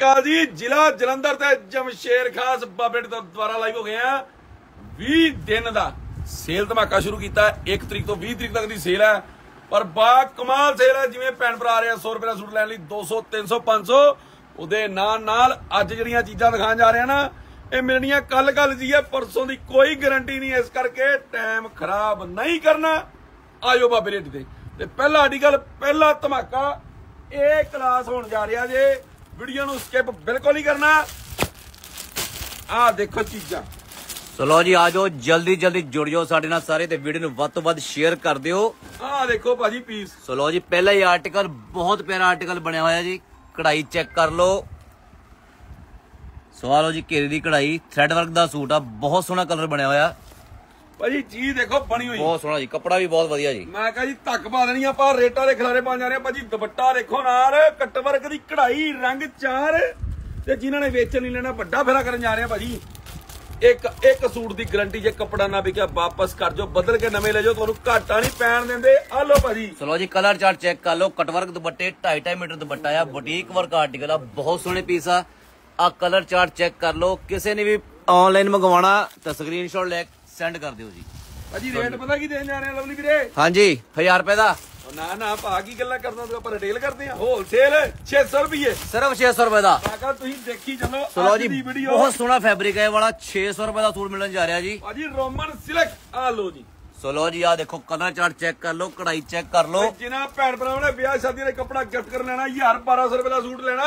ਕਾਲ ਜੀ, ਜ਼ਿਲ੍ਹਾ ਜਲੰਧਰ ਤੇ ਜਮਸ਼ੇਰ ਖਾਸ ਬਾਬੇ ਤੋਂ ਦੁਆਰਾ ਲਾਈਵ ਹੋ ਗਏ ਆ। 20 ਦਿਨ ਦਾ ਸੇਲ ਧਮਾਕਾ ਸ਼ੁਰੂ ਕੀਤਾ 1 ਤਰੀਕ ਤੋਂ 20 ਤਰੀਕ ਤੱਕ ਦੀ ਸੇਲ ਹੈ। ਪਰ ਬਾ ਕਮਾਲ ਸੇਲ ਹੈ। ਜਿਵੇਂ ਭੈਣ ਭਰਾ ਆ ਰਹੇ ਆ 100 ਰੁਪਏ ਦਾ ਸੂਟ ਲੈਣ ਲਈ 200 300 500 ਉਹਦੇ ਨਾਲ ਨਾਲ ਅੱਜ ਜਿਹੜੀਆਂ ਚੀਜ਼ਾਂ ਦਿਖਾਉਣ ਜਾ ਰਹੇ ਆ ਨਾ, ਇਹ ਮਿਲਣੀਆਂ ਕੱਲ ਕੱਲ ਜੀ ਹੈ। ਪਰਸੋਂ ਦੀ ਕੋਈ ਗਾਰੰਟੀ ਨਹੀਂ ਇਸ ਕਰਕੇ ਟਾਈਮ ਖਰਾਬ ਨਹੀਂ ਕਰਨਾ। ਆਇਓ ਬਾਬੇ ਰੇਟ ਤੇ ਤੇ ਪਹਿਲਾ ਆਰਟੀਕਲ ਪਹਿਲਾ ਧਮਾਕਾ ਇਹ ਕਲਾਸ ਹੋਣ ਜਾ ਰਿਹਾ ਜੇ। ਵੀਡੀਓ ਨੂੰ ਸਕਿਪ ਬਿਲਕੁਲ ਨਹੀਂ ਕਰਨਾ। ਆਹ ਦੇਖੋ ਚੀਜ਼ਾਂ। ਸੋ ਲਓ ਜੀ ਆਜੋ ਜਲਦੀ ਜਲਦੀ ਜੁੜ ਜਾਓ ਸਾਡੇ ਨਾਲ ਸਾਰੇ ਤੇ ਵੀਡੀਓ ਨੂੰ ਵੱਧ ਤੋਂ ਵੱਧ ਸ਼ੇਅਰ ਕਰ ਦਿਓ। ਆਹ ਦੇਖੋ ਭਾਜੀ ਪੀਸ ਸੋ ਲਓ ਜੀ ਪਹਿਲਾ ਹੀ ਆਰਟੀਕਲ ਬਹੁਤ ਪਿਆਰਾ ਆਰਟੀਕਲ ਬਣਿਆ ਹੋਇਆ ਜੀ। ਕਢਾਈ ਚੈੱਕ ਕਰ ਲਓ। ਸੋ ਆ ਲਓ ਜੀ ਘੇਰੇ ਦੀ ਕਢਾਈ। ਥ੍ਰੈਡ ਵਰਕ ਦਾ ਸੂਟ ਆ ਬਹੁਤ ਸੋਹਣਾ ਕਲਰ ਬਣਿਆ ਹੋਇਆ। ਭਾਜੀ ਚੀਜ਼ ਦੇਖੋ ਬਣੀ ਹੋਈ। ਬਹੁਤ ਸੋਹਣਾ ਜੀ ਕੱਪੜਾ ਵੀ ਬਹੁਤ ਵਧੀਆ ਜੀ। ਮੈਂ ਕਹਾਂ ਜੀ ਧੱਕ ਪਾ ਦੇਣੀ ਆਪਾਂ ਰੇਟਾਂ ਦੇ ਖਿਲਾਰੇ ਪਾ ਜਾ ਰਹੇ ਆ। ਭਾਜੀ ਦੁਪੱਟਾ ਦੇਖੋ ਨਾਲ ਕੱਟ ਵਰਕ ਦੀ ਕਢਾਈ ਰੰਗ ਚਾਰ। ਤੇ ਜਿਨ੍ਹਾਂ ਨੇ ਵੇਚਣ ਨਹੀਂ ਲੈਣਾ ਵੱਡਾ ਫੇਰਾ ਕਰਨ ਜਾ ਰਹੇ ਆ ਭਾਜੀ। ਇੱਕ ਇੱਕ ਸੂਟ ਦੀ ਗਾਰੰਟੀ ਜੇ ਕੱਪੜਾ ਨਾ ਵਿਕਿਆ ਵਾਪਸ ਕਰ ਜਾਓ ਬਦਲ ਕੇ ਨਵੇਂ ਲੈ ਜਾਓ ਤੁਹਾਨੂੰ ਘਾਟਾ ਨਹੀਂ ਪੈਣ ਦਿੰਦੇ। ਆ ਲਓ ਭਾਜੀ। ਲਓ ਜੀ ਕਲਰ ਚਾਰਟ ਚੈੱਕ ਕਰ ਲਓ ਕਟ ਵਰਕ ਦੁਪੱਟੇ 2.5 ਮੀਟਰ ਦੁਪੱਟਾ ਆ ਬੁਟੀਕ ਵਰਕ ਆਰਟੀਕਲ ਆ ਬਹੁਤ ਸੋਹਣੇ ਪੀਸ ਆ। ਆ ਕਲਰ ਚਾਰਟ ਚੈੱਕ ਕਰ ਲਓ ਕਿਸੇ ਨੇ ਵੀ ਆਨਲਾਈਨ ਮੰਗਵਾਉਣਾ ਤਾਂ ਸਕਰੀਨਸ਼ਾਟ ਲੈ ਸੈਂਡ ਕਰ ਦਿਓ ਜੀ। ਭਾਜੀ ਰੇਟ ਪਤਾ ਕੀ ਦੇਣ ਜਾ ਰਹੇ ਆ ਲਵਲੀ ਵੀਰੇ? ਹਾਂਜੀ 1000 ਰੁਪਏ ਦਾ। ਉਹ ਨਾ ਨਾ ਭਾ ਕੀ ਗੱਲਾਂ ਕਰਦਾ ਤੂੰ ਆਪਾਂ ਰਿਟੇਲ ਕਰਦੇ ਆ ਹੋਲਸੇਲ 600 ਰੁਪਏ ਸਿਰਫ 600 ਰੁਪਏ ਦਾ। ਕਹਾਂ ਤੁਸੀਂ ਦੇਖੀ ਚੱਲੋ ਸੋ ਲਓ ਅੱਜ ਜੀ ਦੀ ਵੀਡੀਓ ਬਹੁਤ ਸੋਹਣਾ ਫੈਬਰਿਕ ਹੈ ਇਹ ਵਾਲਾ 600 ਰੁਪਏ ਦਾ ਸੂਟ ਮਿਲਣ ਜਾ ਰਿਹਾ ਜੀ। ਭਾਜੀ ਰੋਮਨ ਸਿਲਕ ਆ ਲਓ ਜੀ। ਸੋ ਲਓ ਜੀ ਆ ਦੇਖੋ ਕਲਰ ਚਾਰਟ ਚੈੱਕ ਕਰ ਲਓ ਕਢਾਈ ਚੈੱਕ ਕਰ ਲਓ। ਜਿਨ੍ਹਾਂ ਭੈਣ ਭਰਾਵਾਂ ਨੇ ਵਿਆਹ ਸ਼ਾਦੀ ਦੇ ਕੱਪੜਾ ਗਿਫਟ ਕਰ ਲੈਣਾ 1000 1200 ਰੁਪਏ ਦਾ ਸੂਟ ਲੈਣਾ।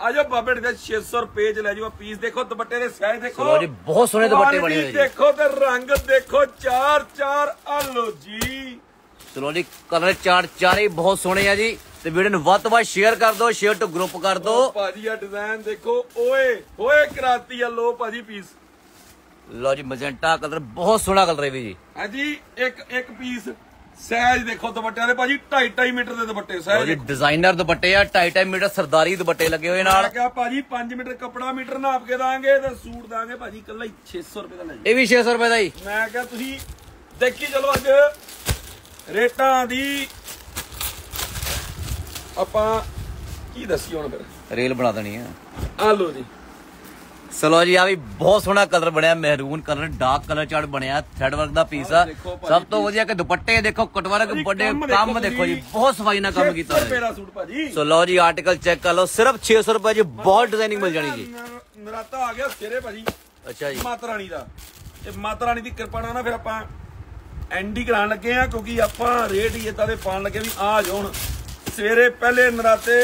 ਆਜੋ ਬਾਬੇ ਦੇ 600 ਰੁਪਏ ਚ ਲੈ ਜਾਓ ਪੀਸ ਦੇਖੋ ਦੁਪੱਟੇ ਦੇ ਸਾਈਜ਼ ਦੇਖੋ। ਲਓ ਜੀ, ਬਹੁਤ ਸੋਹਣੇ ਦੁਪੱਟੇ ਬਣੇ ਹੋਏ ਜੀ। ਦੇਖੋ ਤੇ ਰੰਗ ਦੇਖੋ ਚਾਰ ਚਾਰ ਆ ਲਓ ਜੀ। ਚਲੋ ਜੀ ਕਲਰ ਚਾਰਟ ਚਾਰੇ ਬਹੁਤ ਸੋਹਣੇ ਆ ਜੀ। ਤੇ ਵੀਡੀਓ ਨੂੰ ਵੱਧ ਤੋਂ ਵੱਧ ਸ਼ੇਅਰ ਕਰ ਦਿਓ ਸ਼ੇਅਰ ਟੂ ਗਰੁੱਪ ਕਰ ਦਿਓ। ਭਾਜੀ ਆ ਡਿਜ਼ਾਈਨ ਦੇਖੋ ਓਏ ਓਏ ਕਰਾਤੀ ਆ ਲੋ ਭਾਜੀ ਪੀਸ ਲਓ ਜੀ ਮੈਜੈਂਟਾ ਕਲਰ ਬਹੁਤ ਸੋਹਣਾ ਕਲਰ ਹੈ ਵੀ ਜੀ। ਹਾਂਜੀ ਇੱਕ ਇੱਕ ਪੀਸ ਸਾਈਜ਼ ਦੇਖੋ ਦੁਪੱਟਿਆਂ ਦੇ ਭਾਜੀ 2.5 2.5 ਮੀਟਰ ਦੇ ਦੁਪੱਟੇ ਸਾਈਜ਼ ਜੀ ਡਿਜ਼ਾਈਨਰ ਦੁਪੱਟੇ ਆ 2.5 ਮੀਟਰ ਸਰਦਾਰੀ ਦੁਪੱਟੇ ਲੱਗੇ ਹੋਏ ਮੈਂ ਨਾਲ ਕਿਹਾ ਭਾਜੀ 5 ਮੀਟਰ ਕੱਪੜਾ ਮੀਟਰ ਨਾਪ ਕੇ ਦਾਂਗੇ ਤੇ ਸੂਟ ਦਾਂਗੇ ਭਾਜੀ ਇਕੱਲਾ ਹੀ 600 ਰੁਪਏ ਦਾ ਲੈ ਜਾਓ। ਇਹ ਵੀ 600 ਰੁਪਏ ਦਾ ਜੀ ਮੈਂ ਕਿਹਾ ਤੁਸੀਂ ਦੇਖੀ ਚਲੋ ਅੱਜ ਰੇਟਾਂ ਦੀ। ਆਪਾਂ ਕੀ ਦੱਸੀ ਹੁਣ ਫਿਰ? ਰੇਲ ਬਣਾ ਦੇਣੀ ਆ। ਆ ਲਓ ਜੀ। ਚਲੋ ਜੀ ਆ ਵੀ ਬਹੁਤ ਸੋਹਣਾ ਕਲਰ ਬਣਿਆ ਮਹਿਰੂਨ ਕਲਰ ਡਾਰਕ ਕਲਰ ਚਾਰਟ ਬਣਿਆ ਥ੍ਰੈਡ ਵਰਕ ਦਾ ਪੀਸ ਆ। ਸਭ ਤੋਂ ਵਧੀਆ ਕਿ ਦੁਪੱਟੇ ਦੇਖੋ ਕਟਵਰਕ ਵੱਡੇ ਕੰਮ ਦੇਖੋ ਜੀ। ਬਹੁਤ ਸਫ਼ਾਈ ਨਾਲ ਕੰਮ ਕੀਤਾ 600 ਰੁਪਏ ਹੋਇਆ ਸੋ ਲਓ ਜੀ ਆਰਟੀਕਲ ਚੈੱਕ ਕਰ ਲਓ ਸਿਰਫ 600 ਰੁਪਏ ਜੀ ਬਹੁਤ ਡਿਜ਼ਾਈਨਿੰਗ ਮਿਲ ਜਾਣੀ ਜੀ। ਨਰਾਤਾ ਆ ਗਿਆ ਸਿਰੇ ਭਾਜੀ। ਅੱਛਾ ਜੀ। ਮਾਤਾ ਰਾਣੀ ਦਾ। ਤੇ ਮਾਤਾ ਰਾਣੀ ਦੀ ਕਿਰਪਾ ਨਾਲ ਨਾ ਫਿਰ ਆਪਾਂ ਐਂਡੀ ਕਰਾਉਣ ਲੱਗੇ ਆ ਕਿਉਂਕਿ ਆਪਾਂ ਰੇਟ ਹੀ ਇਦਾਂ ਦੇ ਪਾਉਣ ਲੱਗੇ ਵੀ ਆ ਜਾਣ ਸਵੇਰੇ ਪਹਿਲੇ ਨਰਾਤੇ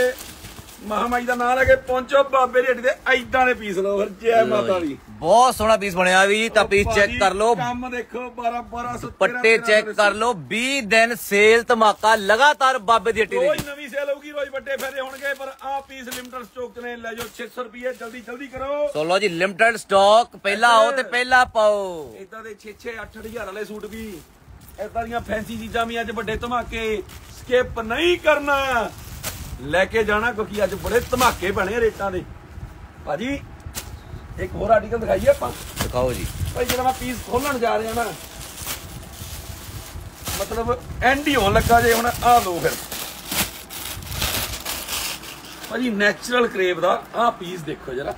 ਮਹਾਮਾਈ ਦਾ ਨਾਮ ਲੈ ਕੇ ਪਹੁੰਚੋ ਬਾਬੇ ਦੇ ਐਦਾਂ ਦੇ ਪੀਸ ਲਓ ਫਿਰ ਜੈ ਮਾਤਾ ਦੀ। ਬਹੁਤ ਸੋਹਣਾ ਪੀਸ ਬਣਿਆ ਵੀ ਜੀ ਤਾਂ ਪੀਸ ਚੈੱਕ ਕਰ ਲਓ। ਕੰਮ ਦੇਖੋ 12 1200 ਪੱਟੇ ਚੈੱਕ ਕਰ ਲਓ 20 ਦਿਨ ਸੇਲ ਧਮਾਕਾ ਲਗਾਤਾਰ ਬਾਬੇ ਦੀ ਹੱਟੀ ਰੋਜ਼ ਦੇ। ਨਵੀਂ ਸੇਲ ਹੋਊਗੀ ਰੋਜ਼ ਵੱਡੇ ਫੇਰੇ ਹੋਣਗੇ ਪਰ ਆ ਪੀਸ ਲਿਮਟਡ ਸਟਾਕ ਨੇ ਲੈ ਜਾਓ 600 ਰੁਪਏ ਜਲਦੀ ਜਲਦੀ ਕਰੋ। ਸੋ ਲਓ ਜੀ ਲਿਮਟਿਡ ਸਟਾਕ ਪਹਿਲਾ ਆਓ ਤੇ ਪਹਿਲਾ ਪਾਓ। ਇਦਾਂ ਦੇ 6 6 8 ਹਜ਼ਾਰ ਵਾਲੇ ਸੂਟ ਵੀ ਇਦਾਂ ਦੀਆਂ ਫੈਂਸੀ ਚੀਜ਼ਾਂ ਵੀ ਅੱਜ ਵੱਡੇ ਧਮਾਕੇ ਸਕਿਪ ਨਹੀਂ ਕਰਨਾ। ਲੈ ਕੇ ਜਾਣਾ ਕਿਉਂਕਿ ਅੱਜ ਬੜੇ ਧਮਾਕੇ ਬਣੇ ਰੇਟਾਂ ਦੇ। ਭਾਜੀ ਇੱਕ ਹੋਰ ਆਰਟੀਕਲ ਦਿਖਾਈਏ ਆਪਾਂ? ਦਿਖਾਓ ਜੀ। ਭਾਈ ਜਿਹੜਾ ਮੈਂ ਪੀਸ ਖੋਲਣ ਜਾ ਰਿਹਾ ਨਾ ਮਤਲਬ ਐਂਡ ਹੀ ਹੋਣ ਲੱਗਾ ਜੇ ਹੁਣ ਆਹ ਲੋ ਫਿਰ। ਭਾਜੀ ਨੈਚੁਰਲ ਕਰੇਵ ਦਾ ਆਹ ਪੀਸ ਦੇਖੋ ਜਰਾ।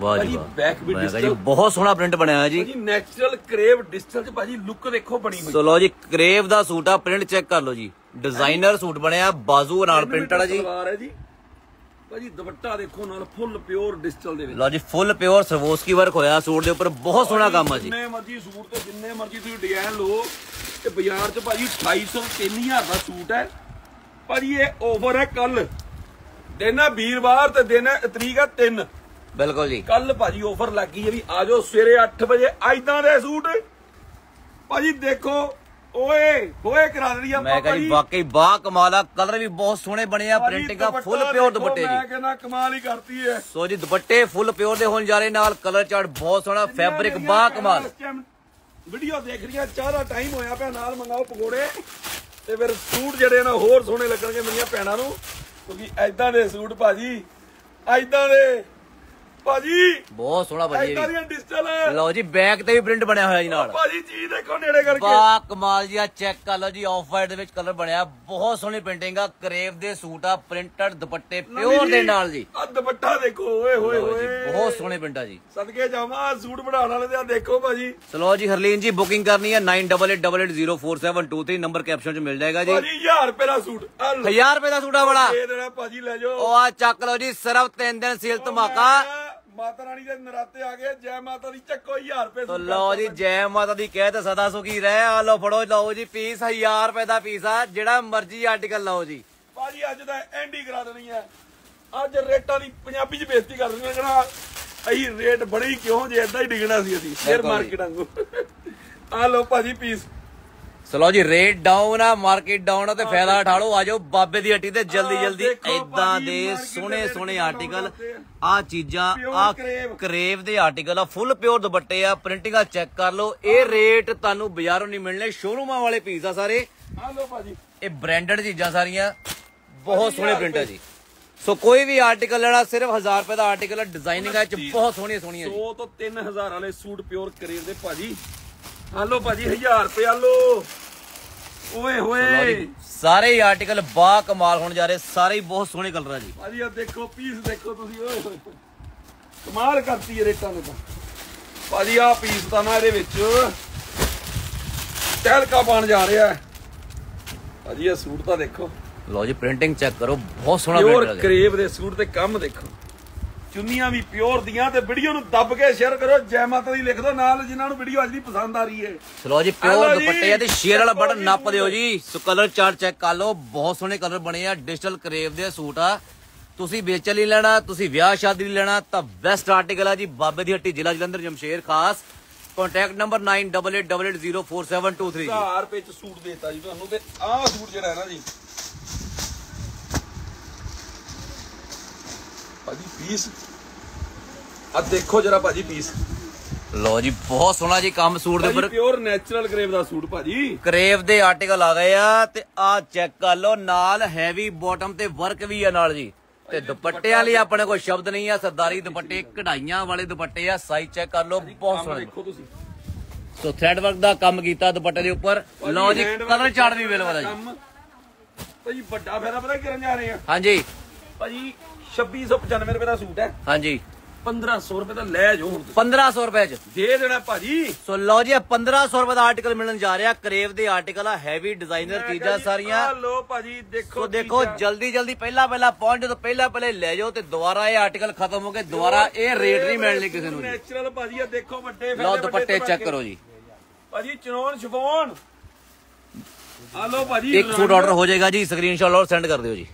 ਵਾਹ ਜੀ back ਵੀ ਜੀ digital। ਬਹੁਤ ਸੋਹਣਾ ਪ੍ਰਿੰਟ ਬਣਿਆ ਹੋਇਆ ਜੀ। ਭਾਜੀ ਨੈਚੁਰਲ ਕਰੇਵ ਡਿਜੀਟਲ ਚ ਭਾਜੀ ਲੁੱਕ ਦੇਖੋ ਬਣੀ ਹੋਈ। ਸੋ ਲਓ ਜੀ ਕਰੇਵ ਦਾ ਸੂਟ ਆ ਪ੍ਰਿੰਟ ਚੈੱਕ ਕਰ ਲਓ ਜੀ। ਡਿਜ਼ਾਈਨਰ ਸੂਟ ਬਣਿਆ ਬਾਜ਼ੂ ਨਾਲ ਪ੍ਰਿੰਟਡ ਆ ਜੀ। ਸਲਵਾਰ ਹੈ ਜੀ। ਭਾਜੀ ਦੁਪੱਟਾ ਦੇਖੋ ਨਾਲ ਫੁੱਲ ਪਿਓਰ ਡਿਜੀਟਲ ਦੇ ਵਿੱਚ। ਲਓ ਜੀ ਫੁੱਲ ਪਿਓਰ ਸਰਵੋਸਕੀ ਵਰਕ ਹੋਇਆ ਸੂਟ ਦੇ ਉੱਪਰ ਬਹੁਤ ਸੋਹਣਾ ਕੰਮ ਆ ਜੀ। ਜਿੰਨੇ ਮਰਜ਼ੀ ਸੂਟ ਤੇ ਜਿੰਨੇ ਮਰਜ਼ੀ ਤੁਸੀਂ ਡਿਜ਼ਾਈਨ ਲਓ ਤੇ ਬਾਜ਼ਾਰ 'ਚ ਭਾਜੀ 2800 3000 ਦਾ ਸੂਟ ਹੈ। ਭਾਜੀ ਇਹ ਓਵਰ ਹੈ ਕੱਲ ਹੈ ਵੀਰਵਾਰ ਤੇ ਹੈ ਤਰੀਕ ਹੈ 3 ਬਿਲਕੁਲ ਜੀ। ਕੱਲ ਭਾਜੀ ਆਫਰ ਲੱਗੀ ਹੈ ਵੀ ਆ ਜਾਓ ਸਵੇਰੇ 8 ਵਜੇ ਐਦਾਂ ਦੇ ਸੂਟ। ਭਾਜੀ ਦੇਖੋ ਓਏ ਹੋਏ ਕਰਾ ਦੇਣੀ ਮੈਂ ਆਪਾਂ ਕਿਹਾ ਜੀ ਭਾਜੀ ਵਾਕਈ ਬਾ ਕਮਾਲ ਆ। ਕਲਰ ਵੀ ਬਹੁਤ ਸੋਹਣੇ ਬਣੇ ਆ ਪ੍ਰਿੰਟਿੰਗ ਆ ਫੁੱਲ ਪਿਓਰ ਦੁਪੱਟੇ ਮੈਂ ਜੀ ਕਹਿੰਦਾ ਕਮਾਲ ਹੀ ਕਰਤੀ ਹੈ ਸੋ ਜੀ ਦੁਪੱਟੇ ਫੁੱਲ ਪਿਓਰ ਦੇ ਹੋਣ ਜਾ ਰਹੇ ਨਾਲ ਕਲਰ ਚਾਰਟ ਬਹੁਤ ਸੋਹਣਾ ਫੈਬਰਿਕ ਬਾ ਕਮਾਲ। ਵੀਡੀਓ ਦੇਖ ਰਹੀਆਂ ਚਾਹ ਦਾ ਟਾਈਮ ਹੋਇਆ ਪਿਆ ਨਾਲ ਮੰਗਾਓ ਪਕੌੜੇ। ਤੇ ਫਿਰ ਸੂਟ ਜਿਹੜੇ ਨਾ ਹੋਰ ਸੋਹਣੇ ਲੱਗਣਗੇ ਮੇਰੀਆਂ ਭੈਣਾਂ ਨੂੰ। ਕਿਉਂਕਿ ਐਦਾਂ ਦੇ ਸੂਟ ਭਾਜੀ ਐਦਾਂ ਦੇ ਭਾਜੀ। ਬਹੁਤ ਸੋਹਣਾ ਭਾਜੀ ਇਹ ਵੀ। ਡਿਜੀਟਲ ਲਓ ਜੀ ਬੈਕ ਤੇ ਵੀ ਪ੍ਰਿੰਟ ਬਣਿਆ ਹੋਇਆ ਜੀ ਨਾਲ। ਭਾਜੀ ਚੀਜ਼ ਦੇਖੋ ਨੇੜੇ ਕਰਕੇ। ਬਾ ਕਮਾਲ ਜੀ ਆ ਚੈੱਕ ਕਰ ਲਓ ਜੀ ਆਫ ਵਾਈਟ ਦੇ ਵਿੱਚ ਕਲਰ ਬਣਿਆ। ਬਹੁਤ ਸੋਹਣੀ ਪ੍ਰਿੰਟਿੰਗ ਆ ਕਰੇਵ ਦੇ ਸੂਟ ਆ ਪ੍ਰਿੰਟਡ ਦੁਪੱਟੇ ਪਿਓਰ ਦੇ ਨਾਲ ਜੀ। ਆ ਦੁਪੱਟਾ ਦੇਖੋ ਓਏ ਹੋਏ ਲਓ ਜੀ ਹੋਏ। ਬਹੁਤ ਸੋਹਣੇ ਪ੍ਰਿੰਟ ਆ ਜੀ। ਸਦਕੇ ਜਾਵਾਂ ਸੂਟ ਬਣਾਉਣ ਵਾਲੇ ਤੇ ਆ ਦੇਖੋ ਭਾਜੀ। ਚਲੋ ਜੀ ਹਰਲੀਨ ਜੀ ਬੁਕਿੰਗ ਕਰਨੀ ਹੈ 9888047723 ਨੰਬਰ ਕੈਪਸ਼ਨ ਚ ਮਿਲ ਜਾਏਗਾ ਜੀ। ਭਾਜੀ 1000 ਰੁਪਏ ਦਾ ਸੂਟ। ਆ ਲਓ। 1000 ਰੁਪਏ ਦਾ ਸੂਟਾ ਬੜਾ ਦੇ ਦੇਣਾ ਭਾਜੀ ਲੈ ਜਾਓ। ਉਹ ਆ ਚੱਕ ਲਓ ਜੀ ਸਿਰਫ 3 ਦਿਨ ਸੀਲ ਧਮਾਕਾ। ਮਾਤਾ ਰਾਣੀ ਦੇ ਨਰਾਤੇ ਆ ਗਏ ਜੈ ਮਾਤਾ ਦੀ ਚੱਕੋ 1000 ਰੁਪਏ ਤੋ ਲਓ ਜੀ ਜੈ ਮਾਤਾ ਦੀ ਕਹਿ ਤੇ ਸਦਾ ਸੁਖੀ ਰਹਿ। ਆ ਲਓ ਫੜੋ ਲਓ ਜੀ ਪੀਸ 1000 ਰੁਪਏ ਦਾ ਪੀਸ ਆ ਜਿਹੜਾ ਮਰਜ਼ੀ ਆਰਟੀਕਲ ਲਓ ਜੀ। ਭਾਜੀ ਅੱਜ ਤਾਂ ਐਂਡੀ ਕਰਾ ਦੇਣੀ ਹੈ। ਅੱਜ ਰੇਟਾਂ ਦੀ ਪੰਜਾਬੀ ਚ ਬੇਇੱਜ਼ਤੀ ਕਰ ਦੇਣੀ ਹੈ ਕਿਹੜਾ ਅਸੀਂ ਰੇਟ ਬੜੇ ਕਿਉਂ ਜੇ ਏਦਾਂ ਹੀ ਡਿਗਣਾ ਸੀ ਅਸੀਂ ਸ਼ੇਅਰ ਮਾਰਕੀਟ ਵਾਂਗੂ। ਆ ਲਓ ਭਾਜੀ ਪੀਸ। ਚਲੋ ਜੀ ਰੇਟ ਡਾਊਨ ਆ ਮਾਰਕੀਟ ਡਾਊਨ ਆ ਤੇ ਫਾਇਦਾ ਉਠਾ ਲਓ ਆਜੋ ਬਾਬੇ ਦੀ ਹੱਟੀ ਤੇ ਜਲਦੀ ਜਲਦੀ। ਇਦਾਂ ਦੇ ਸੋਹਣੇ ਸੋਹਣੇ ਵਿੱਚ ਆਰਟੀਕਲ ਆ ਚੀਜ਼ਾਂ ਆ। ਕਰੇਵ ਦੇ ਆਰਟੀਕਲ ਆ ਫੁੱਲ ਪਿਓਰ ਦੁਪੱਟੇ ਆ ਪ੍ਰਿੰਟਿੰਗ ਆ ਚੈੱਕ ਕਰ ਲਓ। ਇਹ ਰੇਟ ਤੁਹਾਨੂੰ ਬਾਜ਼ਾਰੋਂ ਨਹੀਂ ਮਿਲਣੇ ਸ਼ੋਰੂਮਾਂ ਵਾਲੇ ਪੀਸ ਆ ਸਾਰੇ। ਆ ਲਓ ਭਾਜੀ। ਇਹ ਬ੍ਰਾਂਡਡ ਚੀਜ਼ਾਂ ਸਾਰੀਆਂ ਬਹੁਤ ਸੋਹਣੇ ਪ੍ਰਿੰਟ ਆ ਜੀ। ਸੋ ਕੋਈ ਵੀ ਆਰਟੀਕਲ ਲੈਣਾ ਸਿਰਫ 1000 ਰੁਪਏ ਦਾ ਆਰਟੀਕਲ ਹੈ ਡਿਜ਼ਾਈਨਿੰਗ ਹੈ ਚ ਬਹੁਤ ਸੋਹਣੀਆਂ ਸੋਹਣੀਆਂ ਜੀ। 2 ਤੋਂ 3000 ਵਾਲੇ ਸੂਟ ਪਿਓਰ ਕਰੇਵ ਦੇ ਭਾਜੀ। ਆ ਲਓ ਭਾਜੀ 1000 ਰੁਪਏ ਆ ਲਓ ਓਏ ਹੋਏ। ਸਾਰੇ ਹੀ ਆਰਟੀਕਲ ਬਾ ਕਮਾਲ ਹੋਣ ਜਾ ਰਹੇ ਸਾਰੇ ਹੀ ਬਹੁਤ ਸੋਹਣੇ ਕਲਰ ਆ ਜੀ। ਭਾਜੀ ਆ ਦੇਖੋ ਪੀਸ ਦੇਖੋ ਤੁਸੀਂ ਓਏ ਹੋਏ। ਕਮਾਲ ਕਰਤੀ ਹੈ ਰੇਟਾਂ ਨੇ ਤਾਂ। ਭਾਜੀ ਆ ਪੀਸ ਤਾਂ ਨਾ ਇਹਦੇ ਵਿੱਚ ਟਹਿਲਕਾ ਬਣ ਜਾ ਰਿਹਾ ਭਾਜੀ ਇਹ ਸੂਟ ਤਾਂ ਦੇਖੋ। ਲਓ ਜੀ ਪ੍ਰਿੰਟਿੰਗ ਚੈੱਕ ਕਰੋ ਬਹੁਤ ਸੋਹਣਾ ਪਿਓਰ ਪ੍ਰਿੰਟ ਹੈ ਕਰੇਵ ਦੇ ਸੂਟ ਤੇ ਕੰਮ ਦੇਖੋ। ਚੁੰਨੀਆਂ ਵੀ ਪਿਓਰ ਦੀਆਂ ਤੇ ਵੀਡੀਓ ਨੂੰ ਦੱਬ ਕੇ ਸ਼ੇਅਰ ਕਰੋ ਜੈ ਮਾਤਾ ਦੀ ਲਿਖ ਦਿਓ ਨਾਲ ਜਿਨ੍ਹਾਂ ਨੂੰ ਵੀਡੀਓ ਅੱਜ ਦੀ ਪਸੰਦ ਆ ਰਹੀ ਹੈ। ਚਲੋ ਜੀ ਪਿਓਰ ਦੁਪੱਟੇ ਆ ਤੇ ਸ਼ੇਅਰ ਵਾਲਾ ਬਟਨ ਨੱਪ ਦਿਓ। ਜੀ। ਸੋ ਕਲਰ ਚਾਰਟ ਚੈੱਕ ਕਰ ਲਓ। ਬਹੁਤ ਸੋਹਣੇ ਕਲਰ ਬਣੇ ਆ। ਡਿਜੀਟਲ ਕਰੇਵ ਦੇ ਸੂਟ ਆ। ਤੁਸੀਂ ਵੇਚਣ ਲਈ ਲੈਣਾ ਤੁਸੀਂ ਵਿਆਹ ਸ਼ਾਦੀ ਲਈ ਲੈਣਾ ਤਾਂ ਬੈਸਟ ਆਰਟੀਕਲ ਆ ਜੀ। ਬਾਬੇ ਦੀ ਹੱਟੀ ਜ਼ਿਲ੍ਹਾ ਜਲੰਧਰ ਜਮਸ਼ੇਰ ਖਾਸ। ਕੰਟੈਕਟ ਨੰਬਰ 9888080723 ਜੀ। 1000 ਰੁਪਏ ਚ ਸੂਟ ਦੇਤਾ ਜੀ। ਤੁਹਾਨੂੰ ਤੇ ਆਹ ਸੂਟ ਜਿਹੜਾ ਹੈ ਨਾ ਜੀ ਭਾਜੀ ਪੀਸ। ਆ ਦੇਖੋ ਜਰਾ ਭਾਜੀ ਪੀਸ। ਲਓ ਜੀ ਬਹੁਤ ਸੋਹਣਾ ਜੀ ਕੰਮ ਸੂਟ ਦੇ ਉੱਪਰ। ਪਿਓਰ ਨੈਚੁਰਲ ਕਰੇਵ ਦਾ ਸੂਟ ਭਾਜੀ। ਕਰੇਵ ਦੇ ਆਰਟੀਕਲ ਆ ਗਏ ਆ ਤੇ ਆ ਚੈੱਕ ਕਰ ਲਓ ਨਾਲ ਹੈਵੀ ਬਾਟਮ ਤੇ ਵਰਕ ਵੀ ਆ ਨਾਲ ਜੀ। ਤੇ ਦੁਪੱਟਿਆਂ ਲਈ ਆਪਣੇ ਕੋਲ ਸ਼ਬਦ ਨਹੀਂ ਆ ਸਰਦਾਰੀ ਦੁਪੱਟੇ ਕਢਾਈਆਂ ਵਾਲੇ ਦੁਪੱਟੇ ਆ ਸਾਈਜ਼ ਚੈੱਕ ਕਰ ਲਓ ਬਹੁਤ ਸੋਹਣੇ ਦੇਖੋ ਤੁਸੀਂ। ਸੋ ਥ੍ਰੈਡ ਵਰਕ ਦਾ ਕੰਮ ਕੀਤਾ ਦੁਪੱਟੇ ਦੇ ਉੱਪਰ। ਲਓ ਜੀ ਕਲਰ ਚਾਰਟ ਵੀ ਅਵੇਲੇਬਲ ਆ ਜੀ। ਭਾਜੀ ਵੱਡਾ ਫਾਇਦਾ ਪਤਾ ਕਰਨ ਜਾ ਰਹੇ ਆ? ਹਾਂਜੀ। ਭਾਜੀ 2695 ਰੁਪਏ ਦਾ ਸੂਟ ਹੈ। ਹਾਂਜੀ। 1500 ਰੁਪਏ ਦਾ ਲੈ ਜਾਓ ਹੁਣ ਤੁਸੀਂ। 1500 ਰੁਪਏ ਚ। ਦੇ ਦੇਣਾ ਭਾਜੀ। ਸੋ ਲਓ ਜੀ ਇਹ 1500 ਰੁਪਏ ਦਾ ਆਰਟੀਕਲ ਮਿਲਣ ਜਾ ਰਿਹਾ। ਕਰੇਵ ਦੇ ਆਰਟੀਕਲ ਆ ਹੈਵੀ ਡਿਜ਼ਾਈਨਰ ਚੀਜ਼ਾਂ ਸਾਰੀਆਂ। ਆ ਲੋ ਭਾਜੀ ਦੇਖੋ ਸੋ ਦੇਖੋ ਜਲਦੀ ਜਲਦੀ ਪਹਿਲਾਂ ਪਹਿਲਾਂ ਪਹੁੰਚ ਜਦੋਂ ਪਹਿਲਾਂ ਪਹਿਲੇ ਲੈ ਜਾਓ ਤੇ ਦੁਬਾਰਾ ਇਹ ਆਰਟੀਕਲ ਖਤਮ ਹੋ ਕੇ ਦੁਬਾਰਾ ਇਹ ਰੇਟ ਨਹੀਂ ਮਿਲਣੀ ਕਿਸੇ ਨੂੰ ਨੈਚੁਰਲ ਭਾਜੀ ਆ ਦੇਖੋ ਵੱਡੇ ਲਓ ਫਾਇਦੇ, ਦੁਪੱਟੇ ਚੈੱਕ ਕਰੋ ਜੀ। ਭਾਜੀ ਚਨੋਨ ਸ਼ਿਫੋਨ। ਆ ਲੋ ਭਾਜੀ ਇੱਕ ਸੂਟ ਆਰਡਰ ਹੋ ਜਾਏਗਾ ਜੀ ਸਕਰੀਨਸ਼ਾਟ ਲਓ ਸੈਂਡ ਕਰ ਦਿਓ ਜੀ।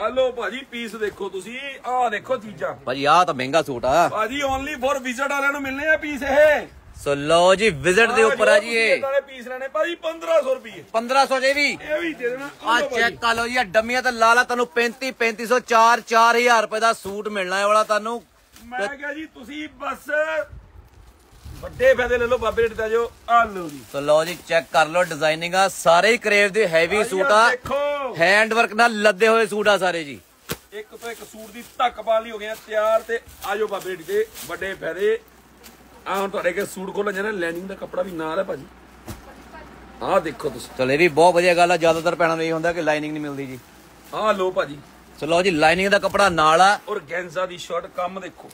ਆ ਲੋ ਭਾਜੀ ਪੀਸ ਦੇਖੋ ਤੁਸੀਂ। ਆ ਦੇਖੋ ਚੀਜ਼ਾਂ। ਭਾਜੀ ਆਹ ਤਾਂ ਮਹਿੰਗਾ ਸੂਟ ਆ। ਭਾਜੀ ਓਨਲੀ ਫॉर ਵਿਜ਼ਿਟ ਵਾਲਿਆਂ ਨੂੰ ਮਿਲਨੇ ਆ ਪੀਸ ਇਹ। ਸੋ ਲਓ ਜੀ ਵਿਜ਼ਿਟ ਦੇ ਉੱਪਰ ਆ ਜੀ ਇਹ। ਦੇ ਪੀਸ ਲੈਣੇ। ਭਾਜੀ 1500 ਰੁਪਏ। 1500 ਜੇ ਵੀ। ਇਹ ਵੀ ਦੇ ਦੇਣਾ। ਆ ਚੈੱਕ ਕਰ ਲਓ ਜੀ ਆ ਡੰਮੀਆਂ ਤੇ ਲਾਲਾ ਤੁਹਾਨੂੰ 35 3500 4 4000 ਰੁਪਏ ਦਾ ਸੂਟ ਮਿਲਣਾ ਹੈ ਵਾਲਾ ਤੁਹਾਨੂੰ। ਮੈਂ ਕਿਹਾ ਜੀ ਤੁਸੀਂ ਬਸ ਵੱਡੇ ਫਾਇਦੇ ਲੈ ਲਓ ਬਾਬੇ ਰੇਟ ਦਾ ਜੋ ਆ ਲਓ ਜੀ ਲਓ ਜੀ ਚੈੱਕ ਕਰ ਲਓ ਡਿਜ਼ਾਈਨਿੰਗ ਆ। ਸਾਰੇ ਹੀ ਕਰੇਵ ਦੇ ਹੈਵੀ ਸੂਟ ਆ। ਦੇਖੋ। ਹੈਂਡ ਵਰਕ ਨਾਲ ਲੱਦੇ ਹੋਏ ਸੂਟ ਆ ਸਾਰੇ ਜੀ। ਇੱਕ ਤੋਂ ਇੱਕ ਸੂਟ ਦੀ ਧੱਕ ਪਾ ਲਈ ਹੋ ਗਿਆ ਤਿਆਰ ਤੇ ਆਜੋ ਬਾਬੇ ਰੇਟ ਦੇ ਵੱਡੇ ਫਾਇਦੇ। ਆ ਹੁਣ ਤੁਹਾਡੇ ਕੇ ਸੂਟ ਖੋਲਣ ਜਾਣਾ ਲੈਨਿੰਗ ਦਾ ਕੱਪੜਾ ਵੀ ਨਾਲ ਹੈ ਭਾਜੀ। ਆਹ ਦੇਖੋ ਤੁਸੀਂ। ਚਲੋ ਇਹ ਵੀ ਬਹੁਤ ਵਧੀਆ ਗੱਲ ਆ। ਜ਼ਿਆਦਾਤਰ ਪੈਣਾ ਨਹੀਂ ਹੁੰਦਾ ਕਿ ਲਾਈਨਿੰਗ ਨਹੀਂ ਮਿਲਦੀ ਜੀ। ਆਹ ਲਓ ਭਾਜੀ। ਲਓ ਜੀ ਲਾਈਨਿੰਗ ਦਾ ਕੱਪੜਾ ਨਾਲ ਆ। ਔਰ ਗੈਂਜ਼ਾ ਦੀ ਸ਼ਰਟ ਕੰਮ ਦੇਖੋ।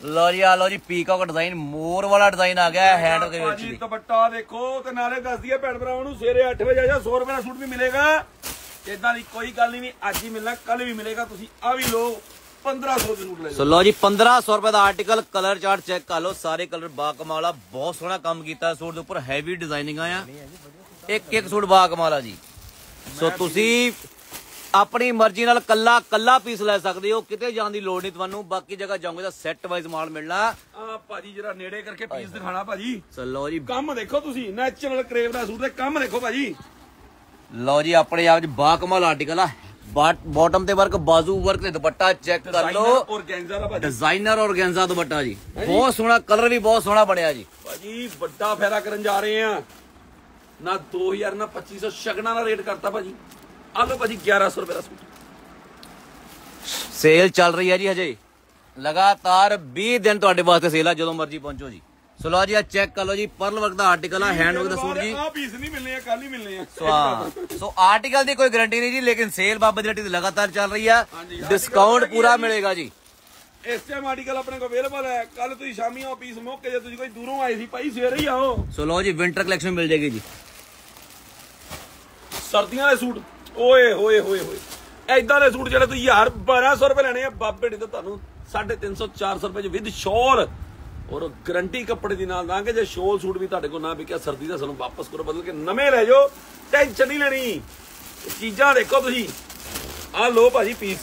ਲਓ ਜੀ ਆ ਲਓ ਜੀ ਪੀਕੌਕ ਡਿਜ਼ਾਈਨ ਮੋਰ ਵਾਲਾ ਡਿਜ਼ਾਈਨ ਆ ਗਿਆ ਹੈਂਡ ਦੇ ਵਿੱਚ ਵੀ। ਦੁਪੱਟਾ ਦੇਖੋ ਤੇ ਨਾਲੇ ਦੱਸ ਦਈਏ ਭੈਣ ਭਰਾਵਾਂ ਨੂੰ ਸਵੇਰੇ 8 ਵਜੇ ਆ ਜਾ 100 ਰੁਪਏ ਦਾ ਸੂਟ ਵੀ ਮਿਲੇਗਾ। ਇਦਾਂ ਦੀ ਕੋਈ ਗੱਲ ਨਹੀਂ ਅੱਜ ਹੀ ਮਿਲਣਾ ਕੱਲ ਵੀ ਮਿਲੇਗਾ ਤੁਸੀਂ ਆ ਵੀ ਲਓ 1500 ਦੇ ਸੂਟ ਲੈ ਸੋ ਲਓ। ਜੀ 1500 ਰੁਪਏ ਦਾ ਆਰਟੀਕਲ ਕਲਰ ਚਾਰਟ ਚੈੱਕ ਕਰ ਲਓ ਸਾਰੇ ਕਲਰ ਬਾ ਕਮਾਲ ਆ ਬਹੁਤ ਸੋਹਣਾ ਕੰਮ ਕੀਤਾ ਸੂਟ ਦੇ ਉੱਪਰ ਹੈਵੀ ਡਿਜ਼ਾਈਨਿੰਗ ਆ। ਇੱਕ ਇੱਕ ਸੂਟ ਬਾ ਕਮਾਲ ਆ ਜੀ। ਸੋ ਤੁਸੀਂ ਆਪਣੀ ਮਰਜ਼ੀ ਨਾਲ ਕੱਲਾ ਕੱਲਾ ਪੀਸ ਲੈ ਸਕਦੇ ਹੋ ਕਿਤੇ ਜਾਣ ਦੀ ਲੋੜ ਨਹੀਂ ਤੁਹਾਨੂੰ। ਬਾਕੀ ਜਗ੍ਹਾ ਜਾਓਗੇ ਤਾਂ ਸੈੱਟ ਵਾਈਜ਼ ਮਾਲ ਮਿਲਣਾ। ਆ ਭਾਜੀ ਜਰਾ ਨੇੜੇ ਕਰਕੇ ਪੀਸ ਦਿਖਾਣਾ ਭਾਜੀ। ਲਓ ਜੀ। ਕੰਮ ਦੇਖੋ ਤੁਸੀਂ ਨੈਚੁਰਲ ਕਰੇਵ ਦਾ ਸੂਟ ਤੇ ਕੰਮ ਦੇਖੋ ਭਾਜੀ। ਲਓ ਜੀ ਆਪਣੇ ਆਪ ਚ ਬਾ ਕਮਾਲ ਆਰਟੀਕਲ ਆ ਬਾਟਮ ਤੇ ਵਰਕ ਬਾਜ਼ੂ ਵਰਕ ਤੇ ਦੁਪੱਟਾ ਚੈੱਕ ਕਰ ਲਓ। ਔਰ ਗੈਂਜ਼ਾ ਦਾ ਭਾਜੀ। ਡਿਜ਼ਾਈਨਰ ਔਰਗੈਂਜ਼ਾ ਦੁਪੱਟਾ ਜੀ। ਬਹੁਤ ਸੋਹਣਾ ਕਲਰ ਵੀ ਬਹੁਤ ਸੋਹਣਾ ਬਣਿਆ ਜੀ। ਭਾਜੀ ਵੱਡਾ ਫਾਇਦਾ ਕਰਨ ਜਾ ਰਹੇ ਆ। ਨਾ 2000 ਨਾ 2500 ਸ਼ਗਨਾ ਦਾ ਰੇਟ ਕਰਤਾ ਭਾਜੀ। ਆ ਭਾਜੀ 1100 ਰੁਪਏ ਦਾ ਸੂਟ। ਸੇਲ ਚੱਲ ਰਹੀ ਹੈ ਜੀ ਹਜੇ। ਲਗਾਤਾਰ 20 ਦਿਨ ਤੁਹਾਡੇ ਵਾਸਤੇ ਸੇਲ ਆ ਜਦੋਂ ਮਰਜ਼ੀ ਪਹੁੰਚੋ ਜੀ। ਸੋ ਲਓ ਜੀ ਆ ਚੈੱਕ ਕਰ ਲਓ ਜੀ ਪਰਲ ਵਰਕ ਦਾ ਆਰਟੀਕਲ ਆ ਹੈਂਡ ਵਰਕ ਦਾ ਸੂਟ ਜੀ। ਆ ਪੀਸ ਨਹੀਂ ਮਿਲਨੇ ਆ ਕੱਲ ਹੀ ਮਿਲਨੇ ਆ। ਸੋ ਆ ਸੋ ਆਰਟੀਕਲ ਦੀ ਕੋਈ ਗਾਰੰਟੀ ਨਹੀਂ ਜੀ ਲੇਕਿਨ ਸੇਲ ਬਾਬਾ ਦੀ ਦੀ ਲਗਾਤਾਰ ਚੱਲ ਰਹੀ ਆ। ਡਿਸਕਾਊਂਟ ਪੂਰਾ? ਮਿਲੇਗਾ ਜੀ। ਇਸ ਟਾਈਮ ਆਰਟੀਕਲ ਆਪਣੇ ਕੋਲ ਅਵੇਲੇਬਲ ਹੈ। ਕੱਲ ਤੁਸੀਂ ਸ਼ਾਮੀ ਉਹ ਪੀਸ ਮੁੱਕ ਕੇ ਜੇ ਤੁਸੀਂ ਕੋਈ ਦੂਰੋਂ ਆਏ ਸੀ ਭਾਈ ਸਵੇਰੇ ਹੀ ਆਓ। ਸੋ ਲਓ ਜੀ ਵਿੰਟਰ ਕਲੈਕਸ਼ਨ ਮਿਲ ਜਾਏਗੀ ਜੀ। ਸਰਦੀਆਂ ਦੇ ਸੂਟ। ਓਏ, ਹੋਏ ਹੋਏ ਹੋਏ। ਐਦਾਂ ਦੇ ਸੂਟ ਜਿਹੜੇ ਤੁਸੀਂ 1000 1200 ਰੁਪਏ ਲੈਣੇ ਆ, ਬਾਬੇ ਨੇ ਤਾਂ ਤੁਹਾਨੂੰ 350 400 ਰੁਪਏ ਚ ਵਿਦ ਸ਼ੋਲ ਔਰ ਗਰੰਟੀ ਕੱਪੜੇ ਦੀ ਨਾਲ ਦਾਂਗੇ। ਜੇ ਸ਼ੋਲ ਸੂਟ ਵੀ ਤੁਹਾਡੇ ਕੋਲ ਨਾ ਵਿਕਿਆ, ਸਰਦੀ ਦਾ ਸਾਨੂੰ ਵਾਪਸ ਕਰੋ, ਬਦਲ ਕੇ ਨਵੇਂ ਲੈ ਜਾਓ। ਟੈਨਸ਼ਨ ਨਹੀਂ ਲੈਣੀ। ਚੀਜ਼ਾਂ ਦੇਖੋ ਤੁਸੀਂ। ਆਹ ਲੋ ਭਾਜੀ ਪੀਸ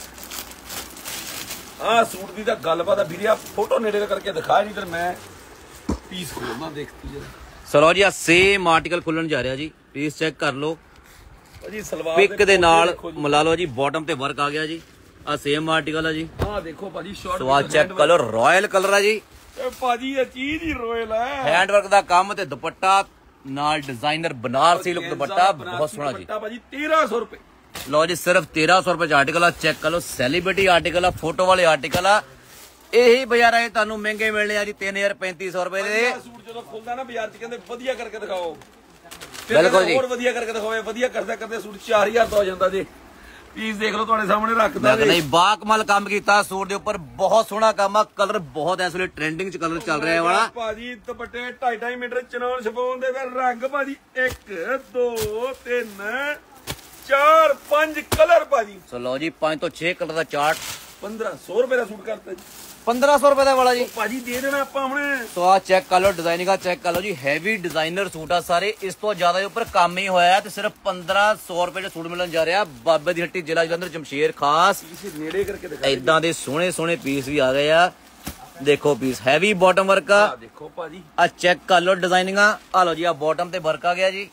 ਆਹ ਸੂਟ ਦੀ ਤਾਂ ਗੱਲਬਾਤ ਆ। ਵੀਰੇ, ਆ ਫੋਟੋ ਨੇੜੇ ਕਰਕੇ ਦਿਖਾ, ਨਹੀਂ ਤੇ ਮੈਂ ਪੀਸ ਖੋਲਣਾ ਦੇਖਤੀ ਜਰਾ। ਸੋ ਜੀ, ਆ ਸੇਮ ਆਰਟੀਕਲ ਖੁੱਲਣ ਜਾ ਰਿਹਾ ਜੀ। ਪਲੀਜ਼ ਚੈੱਕ ਕਰ ਲਓ। ਭਾਜੀ ਸਲਵਾਰ ਪਿਕ ਦੇ ਨਾਲ। ਮਿਲਾ ਲਓ ਜੀ ਬਾਟਮ ਤੇ ਵਰਕ ਆ ਗਿਆ ਜੀ। ਆ ਸੇਮ ਆਰਟੀਕਲ ਆ ਜੀ। ਆਹ ਦੇਖੋ ਭਾਜੀ ਸ਼ਾਰਟ ਸੋ ਆ ਚੈੱਕ ਕਰ ਲਓ ਰਾਇਲ ਕਲਰ ਆ ਜੀ। ਇਹ ਭਾਜੀ ਇਹ ਚੀਜ਼ ਹੀ ਰੋਇਲ ਹੈ ਹੈਂਡ ਵਰਕ ਦਾ ਕੰਮ ਤੇ ਦੁਪੱਟਾ ਨਾਲ ਡਿਜ਼ਾਈਨਰ ਬਨਾਰਸੀ ਲੁੱਕ ਦੁਪੱਟਾ ਬਹੁਤ ਸੋਹਣਾ ਜੀ। ਦੁਪੱਟਾ ਭਾਜੀ 1300 ਰੁਪਏ। ਲਓ ਜੀ ਸਿਰਫ 1300 ਰੁਪਏ ਚ ਆਰਟੀਕਲ ਆ ਚੈੱਕ ਕਰ ਲਓ ਸੈਲੀਬ੍ਰਿਟੀ ਆਰਟੀਕਲ ਆ ਫੋਟੋ ਵਾਲੇ ਆਰਟੀਕਲ ਆ। ਇਹੀ ਬਾਜ਼ਾਰਾਂ 'ਚ ਤੁਹਾਨੂੰ ਮਹਿੰਗੇ ਮਿਲਣੇ ਆ ਜੀ 3000 3500 ਰੁਪਏ ਦੇ। ਸੂਟ ਜਦੋਂ ਖੁੱਲਦਾ ਨਾ ਬਾਜ਼ਾਰ 'ਚ ਕਹਿੰਦੇ ਵਧੀਆ ਕਰਕੇ ਦਿਖਾਓ। ਬਿਲਕੁਲ ਜੀ। ਹੋਰ ਵਧੀਆ ਕਰਕੇ ਇਹ ਵਧੀਆ ਕਰਦੇ ਕਰਦੇ ਸੂਟ 4000 ਦਾ ਹੋ ਜਾਂਦਾ ਜੀ। ਪੀਸ ਦੇਖ ਲਓ ਤੁਹਾਡੇ ਸਾਹਮਣੇ ਰੱਖਦਾ ਜੀ। ਜੀ ਬਾਕਮਾਲ ਕੰਮ ਕੀਤਾ ਸੂਟ ਦੇ ਉੱਪਰ ਬਹੁਤ ਸੋਹਣਾ ਕੰਮ ਆ ਕਲਰ ਬਹੁਤ ਇਸ ਵੇਲੇ ਟ੍ਰੈਂਡਿੰਗ ਚ ਕਲਰ ਚੱਲ ਰਿਹਾ ਵਾਲਾ। ਭਾਜੀ ਦੁਪੱਟੇ 2.5 ਮੀਟਰ ਚਨੌਨ ਛਪਾਉਣ ਦੇ ਫਿਰ ਰੰਗ ਭਾਜੀ 1 2 3 4 5 ਕਲਰ ਭਾਜੀ। ਸੋ ਲਓ ਜੀ 5 ਤੋਂ 6 ਕਲਰ ਦਾ ਚਾਰਟ। 1500 ਰੁਪਏ ਦਾ ਸੂਟ ਕਰਤਾ ਜੀ। 1500 ਰੁਪਏ ਦਾ ਵਾਲਾ ਜੀ। ਭਾਜੀ ਦੇ ਦੇਣਾ ਆਪਾਂ ਹੁਣੇ। ਸੋ ਆ ਚੈੱਕ ਕਰ ਲਓ ਡਿਜ਼ਾਈਨਿੰਗ ਆ ਚੈੱਕ ਕਰ ਲਓ ਜੀ। ਹੈਵੀ ਡਿਜ਼ਾਈਨਰ ਸੂਟ ਆ ਸਾਰੇ। ਇਸ ਤੋਂ ਜ਼ਿਆਦਾ ਦੇ ਉੱਪਰ ਕੰਮ ਹੀ ਹੋਇਆ ਤੇ ਸਿਰਫ 1500 ਰੁਪਏ ਦਾ ਸੂਟ ਮਿਲਣ ਜਾ ਰਿਹਾ। ਬਾਬੇ ਦੀ ਹੱਟੀ ਜ਼ਿਲ੍ਹਾ ਜਲੰਧਰ ਜਮਸ਼ੇਰ ਖਾਸ। ਨੇੜੇ ਕਰਕੇ ਦਿਖਾ ਇਦਾਂ ਦੇ ਸੋਹਣੇ ਸੋਹਣੇ ਪੀਸ ਵੀ ਆ ਗਏ ਆ। ਦੇਖੋ ਪੀਸ ਹੈਵੀ ਬਾਟਮ ਵਰਕ ਆ। ਆ ਦੇਖੋ ਭਾਜੀ। ਆ ਚੈੱਕ ਕਰ ਲਓ ਡਿਜ਼ਾਈਨਿੰਗ ਆ। ਆ ਲਓ ਜੀ ਆ ਬਾਟਮ ਤੇ ਵਰਕ ਆ ਗਿਆ ਜੀ।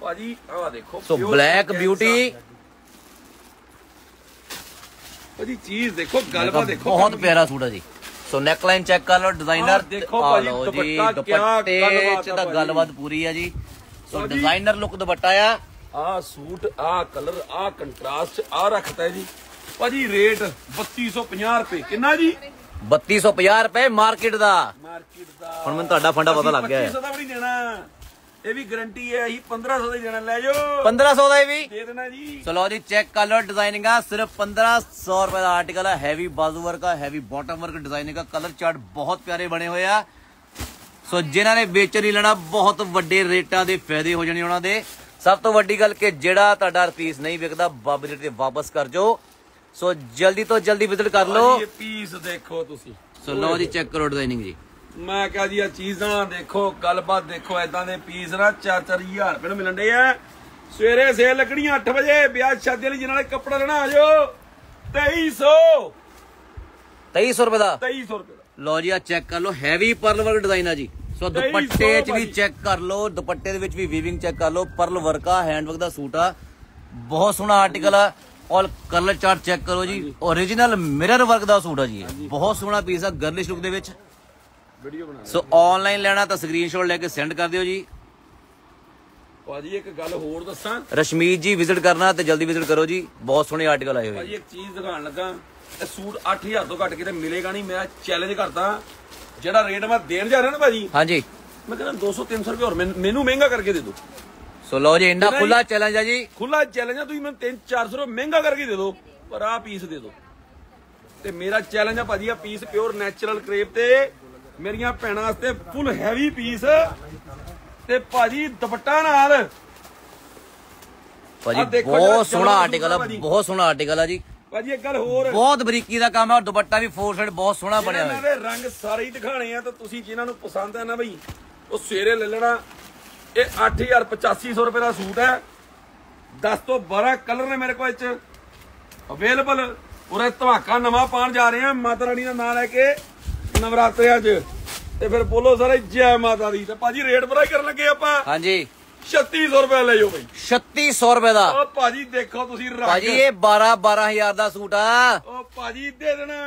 ਭਾਜੀ ਆਹ ਦੇਖੋ ਸੋ ਬਲੈਕ। ਬਿਊਟੀ ਭਾਜੀ ਚੀਜ਼ ਦੇਖੋ ਗੱਲਬਾਤ ਦੇਖੋ ਬਹੁਤ ਪਿਆਰਾ ਸੂਟ ਆ ਜੀ। ਸੋ ਨੈਕ ਲਾਈਨ ਚੈੱਕ ਕਰ ਲਓ ਡਿਜ਼ਾਈਨਰ। ਦੇਖੋ ਭਾਜੀ, ਦੁਪੱਟਾ ਦੁਪੱਟੇ ਗੱਲਬਾਤ ਚ ਆ ਤਾਂ। ਗੱਲਬਾਤ ਪੂਰੀ ਆ ਜੀ। ਸੋ। ਡਿਜ਼ਾਈਨਰ ਲੁੱਕ ਦੁਪੱਟਾ ਆ। ਆਹ ਸੂਟ ਆਹ ਕਲਰ ਆਹ ਕੰਟਰਾਸਟ ਆਹ ਰੱਖਤਾ ਜੀ। ਭਾਜੀ ਰੇਟ 3250 ਰੁਪਏ। ਕਿੰਨਾ ਜੀ? 3250 ਰੁਪਏ ਮਾਰਕੀਟ ਦਾ। ਮਾਰਕੀਟ ਦਾ। ਹੁਣ ਮੈਨੂੰ ਤੁਹਾਡਾ ਫੰਡਾ ਪਤਾ ਲੱਗ ਗਿਆ ਹੈ। 2500 ਦਾ ਵੀ ਨਹੀਂ ਦੇਣਾ। ਇਹ ਵੀ ਗਾਰੰਟੀ ਹੈ ਅਸੀਂ 1500 ਦਾ ਹੀ ਦੇਣਾ ਲੈ ਜਾਓ। 1500 ਦਾ ਇਹ ਵੀ? ਦੇ ਦੇਣਾ ਜੀ। ਸੋ ਲਓ ਜੀ ਚੈੱਕ ਕਰ ਲਓ ਡਿਜ਼ਾਈਨਿੰਗ ਆ ਸਿਰਫ 1500 ਰੁਪਏ ਦਾ ਆਰਟੀਕਲ ਆ ਹੈਵੀ ਬਾਜ਼ੂ ਵਰਕ ਆ ਹੈਵੀ ਬਾਟਮ ਵਰਕ ਡਿਜ਼ਾਈਨਿੰਗ ਆ ਕਲਰ ਚਾਰਟ ਬਹੁਤ ਪਿਆਰੇ ਬਣੇ ਹੋਏ ਆ। ਸੋ ਜਿਨ੍ਹਾਂ ਨੇ ਵੇਚਣ ਨਹੀਂ ਲੈਣਾ ਬਹੁਤ ਵੱਡੇ ਰੇਟਾਂ ਦੇ ਫਾਇਦੇ ਹੋ ਜਾਣੇ ਉਹਨਾਂ ਦੇ। ਸਭ ਤੋਂ ਵੱਡੀ ਗੱਲ ਕਿ ਜਿਹੜਾ ਤੁਹਾਡਾ ਪੀਸ ਨਹੀਂ ਵਿਕਦਾ ਬਾਬੇ ਦੇ ਤੇ ਵਾਪਸ ਕਰ ਜਾਓ। ਸੋ ਜਲਦੀ ਤੋਂ ਜਲਦੀ ਵਿਜ਼ਿਟ ਕਰ ਲਓ। ਇਹ ਪੀਸ ਦੇਖੋ ਤੁਸੀਂ। ਸੋ ਲਓ ਜੀ ਚੈੱਕ ਕਰੋ ਡਿਜ਼ਾਈਨਿੰਗ ਜੀ। ਮੈਂ ਕਹਾਂ ਜੀ ਆ ਚੀਜ਼ਾਂ ਦੇਖੋ ਗੱਲਬਾਤ ਦੇਖੋ ਐਦਾਂ ਦੇ ਪੀਸ ਨਾ 4-4000 ਰੁਪਏ ਨੂੰ ਮਿਲਣ ਦੇ ਆ। ਸਵੇਰੇ ਸੇਲ ਲੱਗਣੀ 8 ਵਜੇ ਵਿਆਹ ਸ਼ਾਦੀ ਲਈ ਜਿਹਨਾਂ ਨੇ ਕੱਪੜਾ ਲੈਣਾ ਆ ਜਾਓ 2300 2300 ਰੁਪਏ ਦਾ? 2300 ਰੁਪਏ ਦਾ। ਲਓ ਜੀ ਆ ਚੈੱਕ ਕਰ ਲਓ ਹੈਵੀ ਪਰਲ ਵਰਕ ਡਿਜ਼ਾਈਨ ਆ ਜੀ। ਸੋ ਦੁਪੱਟੇ 'ਚ ਵੀ। ਚੈੱਕ ਕਰ ਲਓ ਦੁਪੱਟੇ ਦੇ ਵਿੱਚ ਵੀ ਵੀਵਿੰਗ ਚੈੱਕ ਕਰ ਲਓ। ਪਰਲ ਵਰਕ ਆ ਹੈਂਡ ਵਰਕ ਦਾ ਸੂਟ ਆ। ਬਹੁਤ ਸੋਹਣਾ ਆਰਟੀਕਲ ਆ। ਔਰ ਕਲਰ ਚਾਰਟ ਚੈੱਕ ਕਰੋ ਜੀ। origignal ਮਿਰਰ ਵਰਕ ਦਾ ਸੂਟ ਆ ਜੀ। ਬਹੁਤ ਸੋਹਣਾ ਪੀਸ ਆ ਗਰਲਿਸ਼ ਲੁੱਕ ਦੇ ਵਿੱਚ। ਵੀਡੀਓ ਬਣਾ ਸੋ ਆਨਲਾਈਨ ਲੈਣਾ ਤਾਂ ਸਕਰੀਨਸ਼ਾਟ ਲੈ ਕੇ ਸੈਂਡ ਕਰ ਦਿਓ ਜੀ। ਭਾਜੀ ਇੱਕ ਗੱਲ ਹੋਰ ਦੱਸਾਂ। ਰਸ਼ਮੀਤ ਜੀ ਵਿਜ਼ਿਟ ਕਰਨਾ ਤੇ ਜਲਦੀ ਵਿਜ਼ਿਟ ਕਰੋ ਜੀ। ਬਹੁਤ ਸੋਹਣੇ ਆਰਟੀਕਲ ਆਏ ਹੋਏ ਭਾਜੀ ਇੱਕ ਚੀਜ਼ ਦਿਖਾਉਣ ਲੱਗਾ। ਇਹ ਸੂਟ 8000 ਤੋਂ ਘੱਟ ਕਿਤੇ ਮਿਲੇਗਾ ਨਹੀਂ। ਮੈਂ ਚੈਲੰਜ ਕਰਦਾ। ਜਿਹੜਾ ਰੇਟ ਮੈਂ ਦੇਣ ਜਾ ਰਿਹਾ ਨਾ ਭਾਜੀ ਹਾਂਜੀ। ਮੈਂ ਕਹਿੰਦਾ 200 300 ਰੁਪਏ ਹੋਰ। ਮੈਨੂੰ ਮਹਿੰਗਾ ਕਰਕੇ ਦੇ ਦਿਓ। ਸੋ ਲਓ ਜੀ ਇੰਨਾ? ਖੁੱਲਾ ਚੈਲੰਜ ਆ ਜੀ। ਖੁੱਲਾ ਚੈਲੰਜ ਆ। ਤੁਸੀਂ ਮੈਨੂੰ 3 400 ਰੁਪਏ ਮਹਿੰਗਾ ਕਰਕੇ ਦੇ ਦਿਓ। ਪਰ ਆਹ ਪੀਸ ਦੇ ਦਿਓ। ਤੇ ਮੇਰਾ ਚੈਲੰਜ ਆ ਭਾਜੀ ਆ ਪੀਸ ਪਿਓਰ ਨੈਚੁਰਲ ਕਰੇਪ ਤੇ ਮੇਰੀਆਂ ਭੈਣਾਂ ਵਾਸਤੇ ਫੁੱਲ ਹੈਵੀ ਪੀਸ ਤੇ ਭਾਜੀ ਦੁਪੱਟਾ ਨਾਲ। ਭਾਜੀ ਬਹੁਤ ਸੋਹਣਾ ਆਰਟੀਕਲ ਆ। ਬਹੁਤ ਸੋਹਣਾ ਆਰਟੀਕਲ ਆ ਜੀ। ਭਾਜੀ ਇੱਕ ਗੱਲ ਹੋਰ। ਬਹੁਤ ਬਰੀਕੀ ਦਾ ਕੰਮ ਹੈ ਔਰ ਦੁਪੱਟਾ ਵੀ ਫੋਰ ਸਾਈਡ ਬਹੁਤ ਸੋਹਣਾ ਬਣਿਆ ਇਹਨਾਂ ਹੋਇਆ। ਦੇ ਰੰਗ ਸਾਰੇ ਹੀ ਦਿਖਾਣੇ ਆ ਤਾਂ ਤੁਸੀਂ ਜਿਨ੍ਹਾਂ ਨੂੰ ਪਸੰਦ ਹੈ ਨਾ ਬਈ ਉਹ ਸਵੇਰੇ ਲੈ ਲੈਣਾ। ਇਹ 8850 ਰੁਪਏ ਦਾ ਸੂਟ ਹੈ। 10 ਤੋਂ 12 ਕਲਰ ਨੇ ਮੇਰੇ ਕੋਲ ਚ। ਅਵੇਲੇਬਲ ਪੂਰੇ ਧਮਾਕਾ ਨਵਾਂ ਪਾਣ ਜਾ ਰਹੇ ਆ ਮਾਤਾ ਰਾਣੀ ਦਾ ਨਾਮ ਲੈ ਕੇ। ਨਵਰਾਤਰਿਆਂ 'ਚ ਤੇ ਫਿਰ ਬੋਲੋ ਸਾਰੇ ਜੈ ਮਾਤਾ ਦੀ। ਤੇ ਭਾਜੀ ਰੇਟ ਹੀ ਕਰਨ ਲੱਗੇ ਆਪਾਂ। ਹਾਂਜੀ। 3600 ਰੁਪਏ ਲੈ ਜਾਓ ਬਈ। 3600 ਰੁਪਏ ਦਾ। ਉਹ ਭਾਜੀ ਦੇਖੋ ਤੁਸੀਂ ਰੰਗ ਭਾਜੀ ਇਹ 12 12000 ਦਾ ਸੂਟ ਆ। ਉਹ ਭਾਜੀ ਦੇ ਦੇਣਾ।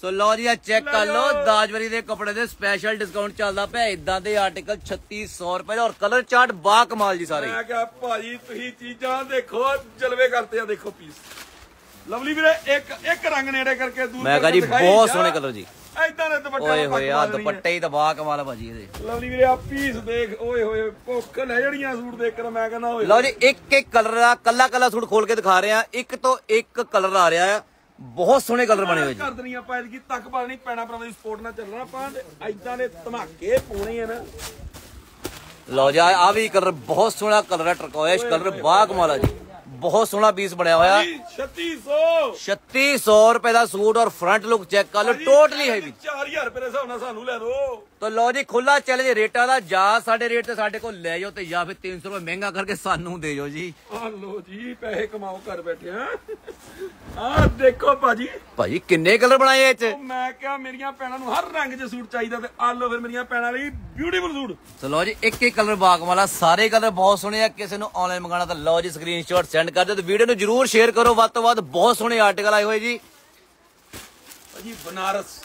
ਸੋ ਲਓ ਜੀ ਆ ਚੈੱਕ ਕਰ ਲਓ। ਦਾਜਵਰੀ ਦੇ ਕੱਪੜੇ ਦੇ ਸਪੈਸ਼ਲ ਡਿਸਕਾਊਂਟ ਚੱਲਦਾ ਪਿਆ। ਇਦਾਂ ਦੇ ਆਰਟੀਕਲ 3600 ਰੁਪਏ ਦਾ। ਔਰ ਕਲਰ ਚਾਰਟ ਬਾ ਕਮਾਲ ਜੀ ਸਾਰੇ। ਮੈਂ ਕਿਹਾ ਭਾਜੀ ਤੁਸੀਂ ਚੀਜ਼ਾਂ ਦੇਖੋ ਜਲਵੇ ਕਰਤੇ ਆ ਦੇਖੋ ਪੀਸ ਲਵਲੀ ਵੀਰੇ ਇੱਕ ਇੱਕ ਰੰਗ ਨੇੜੇ ਕਰਕੇ ਦੂਰ ਮੈਂ ਕਹਾਂ ਜੀ ਬਹੁਤ। ਸੋਹਣੇ ਕਲਰ ਜੀ। ਏਦਾਂ ਦੇ ਦੁਪੱਟੇ ਓਏ ਹੋਏ ਆ ਦੁਪੱਟੇ ਹੀ ਦਬਾ ਕਮਾਲ ਆ ਭਾਜੀ ਇਹਦੇ। ਲਵਲੀ ਵੀਰੇ ਆ ਪੀਸ ਦੇਖ ਓਏ ਹੋਏ ਭੁੱਖ ਲੈ ਜੜੀਆਂ ਸੂਟ ਦੇਖ ਕੇ ਮੈਂ ਕਹਿੰਦਾ ਓਏ ਲਓ ਜੀ ਇੱਕ ਇੱਕ ਕਲਰ ਦਾ ਕੱਲਾ ਕੱਲਾ ਸੂਟ ਖੋਲ ਕੇ ਦਿਖਾ ਰਹੇ ਆ ਇੱਕ ਤੋਂ ਇੱਕ ਕਲਰ ਆ ਰਿਹਾ ਹੈ। ਬਹੁਤ ਸੋਹਣੇ ਕਲਰ ਬਣੇ ਹੋਏ ਜੀ। ਕਰ ਦੇਣੀ ਆਪਾਂ ਐਤਕੀ ਤੱਕ ਪਾ ਨਹੀਂ ਪੈਣਾ ਭਰਾਵਾਂ ਦੀ ਸਪੋਰਟ ਨਾਲ ਚੱਲਣਾ ਆਪਾਂ ਏਦਾਂ ਦੇ ਧਮਾਕੇ ਪਾਉਣੇ ਆ ਨਾ। ਲਓ ਜੀ ਆ ਵੀ ਕਲਰ ਬਹੁਤ ਸੋਹਣਾ ਕਲਰ ਹੈ ਟਰਕੋਇਸ਼ ਕਲਰ ਬਾ ਕਮਾਲ ਆ ਜੀ। ਬਹੁਤ ਸੋਹਣਾ ਪੀਸ ਬਣਿਆ ਹੋਇਆ। ਜੀ 3600 3600 ਰੁਪਏ ਦਾ ਸੂਟ ਔਰ ਫਰੰਟ ਲੁੱਕ ਚੈੱਕ ਕਰ ਲਓ ਟੋਟਲੀ ਹੈਵੀ 4000 ਰੁਪਏ ਦੇ ਹਿਸਾਬ ਨਾਲ ਸਾਨੂੰ ਲੈ ਦੋ ਤਾਂ ਲਓ ਜੀ ਖੁੱਲਾ ਚੈਲੰਜ ਰੇਟਾਂ ਦਾ ਜਾਂ ਸਾਡੇ ਰੇਟ ਤੇ ਸਾਡੇ ਕੋਲ ਲੈ ਜਾਓ ਤੇ ਜਾਂ ਫਿਰ 300 ਰੁਪਏ ਮਹਿੰਗਾ ਕਰਕੇ ਸਾਨੂੰ ਦੇ ਜਾਓ ਜੀ। ਆ ਲੋ ਜੀ ਪੈਸੇ ਕਮਾਓ ਕਰ ਬੈਠੇ ਆ ਆ ਦੇਖੋ ਭਾਜੀ। ਭਾਜੀ ਕਿੰਨੇ ਕਲਰ ਬਣਾਏ ਇਹ ਚ? ਮੈਂ ਕਿਹਾ ਮੇਰੀਆਂ ਭੈਣਾਂ ਨੂੰ ਹਰ ਰੰਗ 'ਚ ਸੂਟ ਚਾਹੀਦਾ ਤੇ ਆ ਲੋ ਫਿਰ ਮੇਰੀਆਂ ਭੈਣਾਂ ਲਈ ਬਿਊਟੀਫੁਲ ਸੂਟ। ਸੋ ਲਓ ਜੀ ਇੱਕ ਇੱਕ ਕਲਰ ਬਾਗ ਵਾਲਾ ਸਾਰੇ ਕਲਰ ਬਹੁਤ ਸੋਹਣੇ ਆ। ਕਿਸੇ ਨੂੰ ਆਨਲਾਈਨ ਮੰਗਾਣਾ ਤਾਂ ਲਓ ਜੀ ਸਕਰੀਨਸ਼ਾਟ ਸੈਂਡ ਕਰ ਦਿਓ ਤੇ ਵੀਡੀਓ ਨੂੰ ਜਰੂਰ ਸ਼ੇਅਰ ਕਰੋ। ਵੱਧ ਤੋਂ ਵੱਧ ਬਹੁਤ ਸੋਹਣੇ ਆਰਟੀਕਲ ਆਏ ਹੋਏ ਜੀ। ਭਾਜੀ ਬਨਾਰਸ।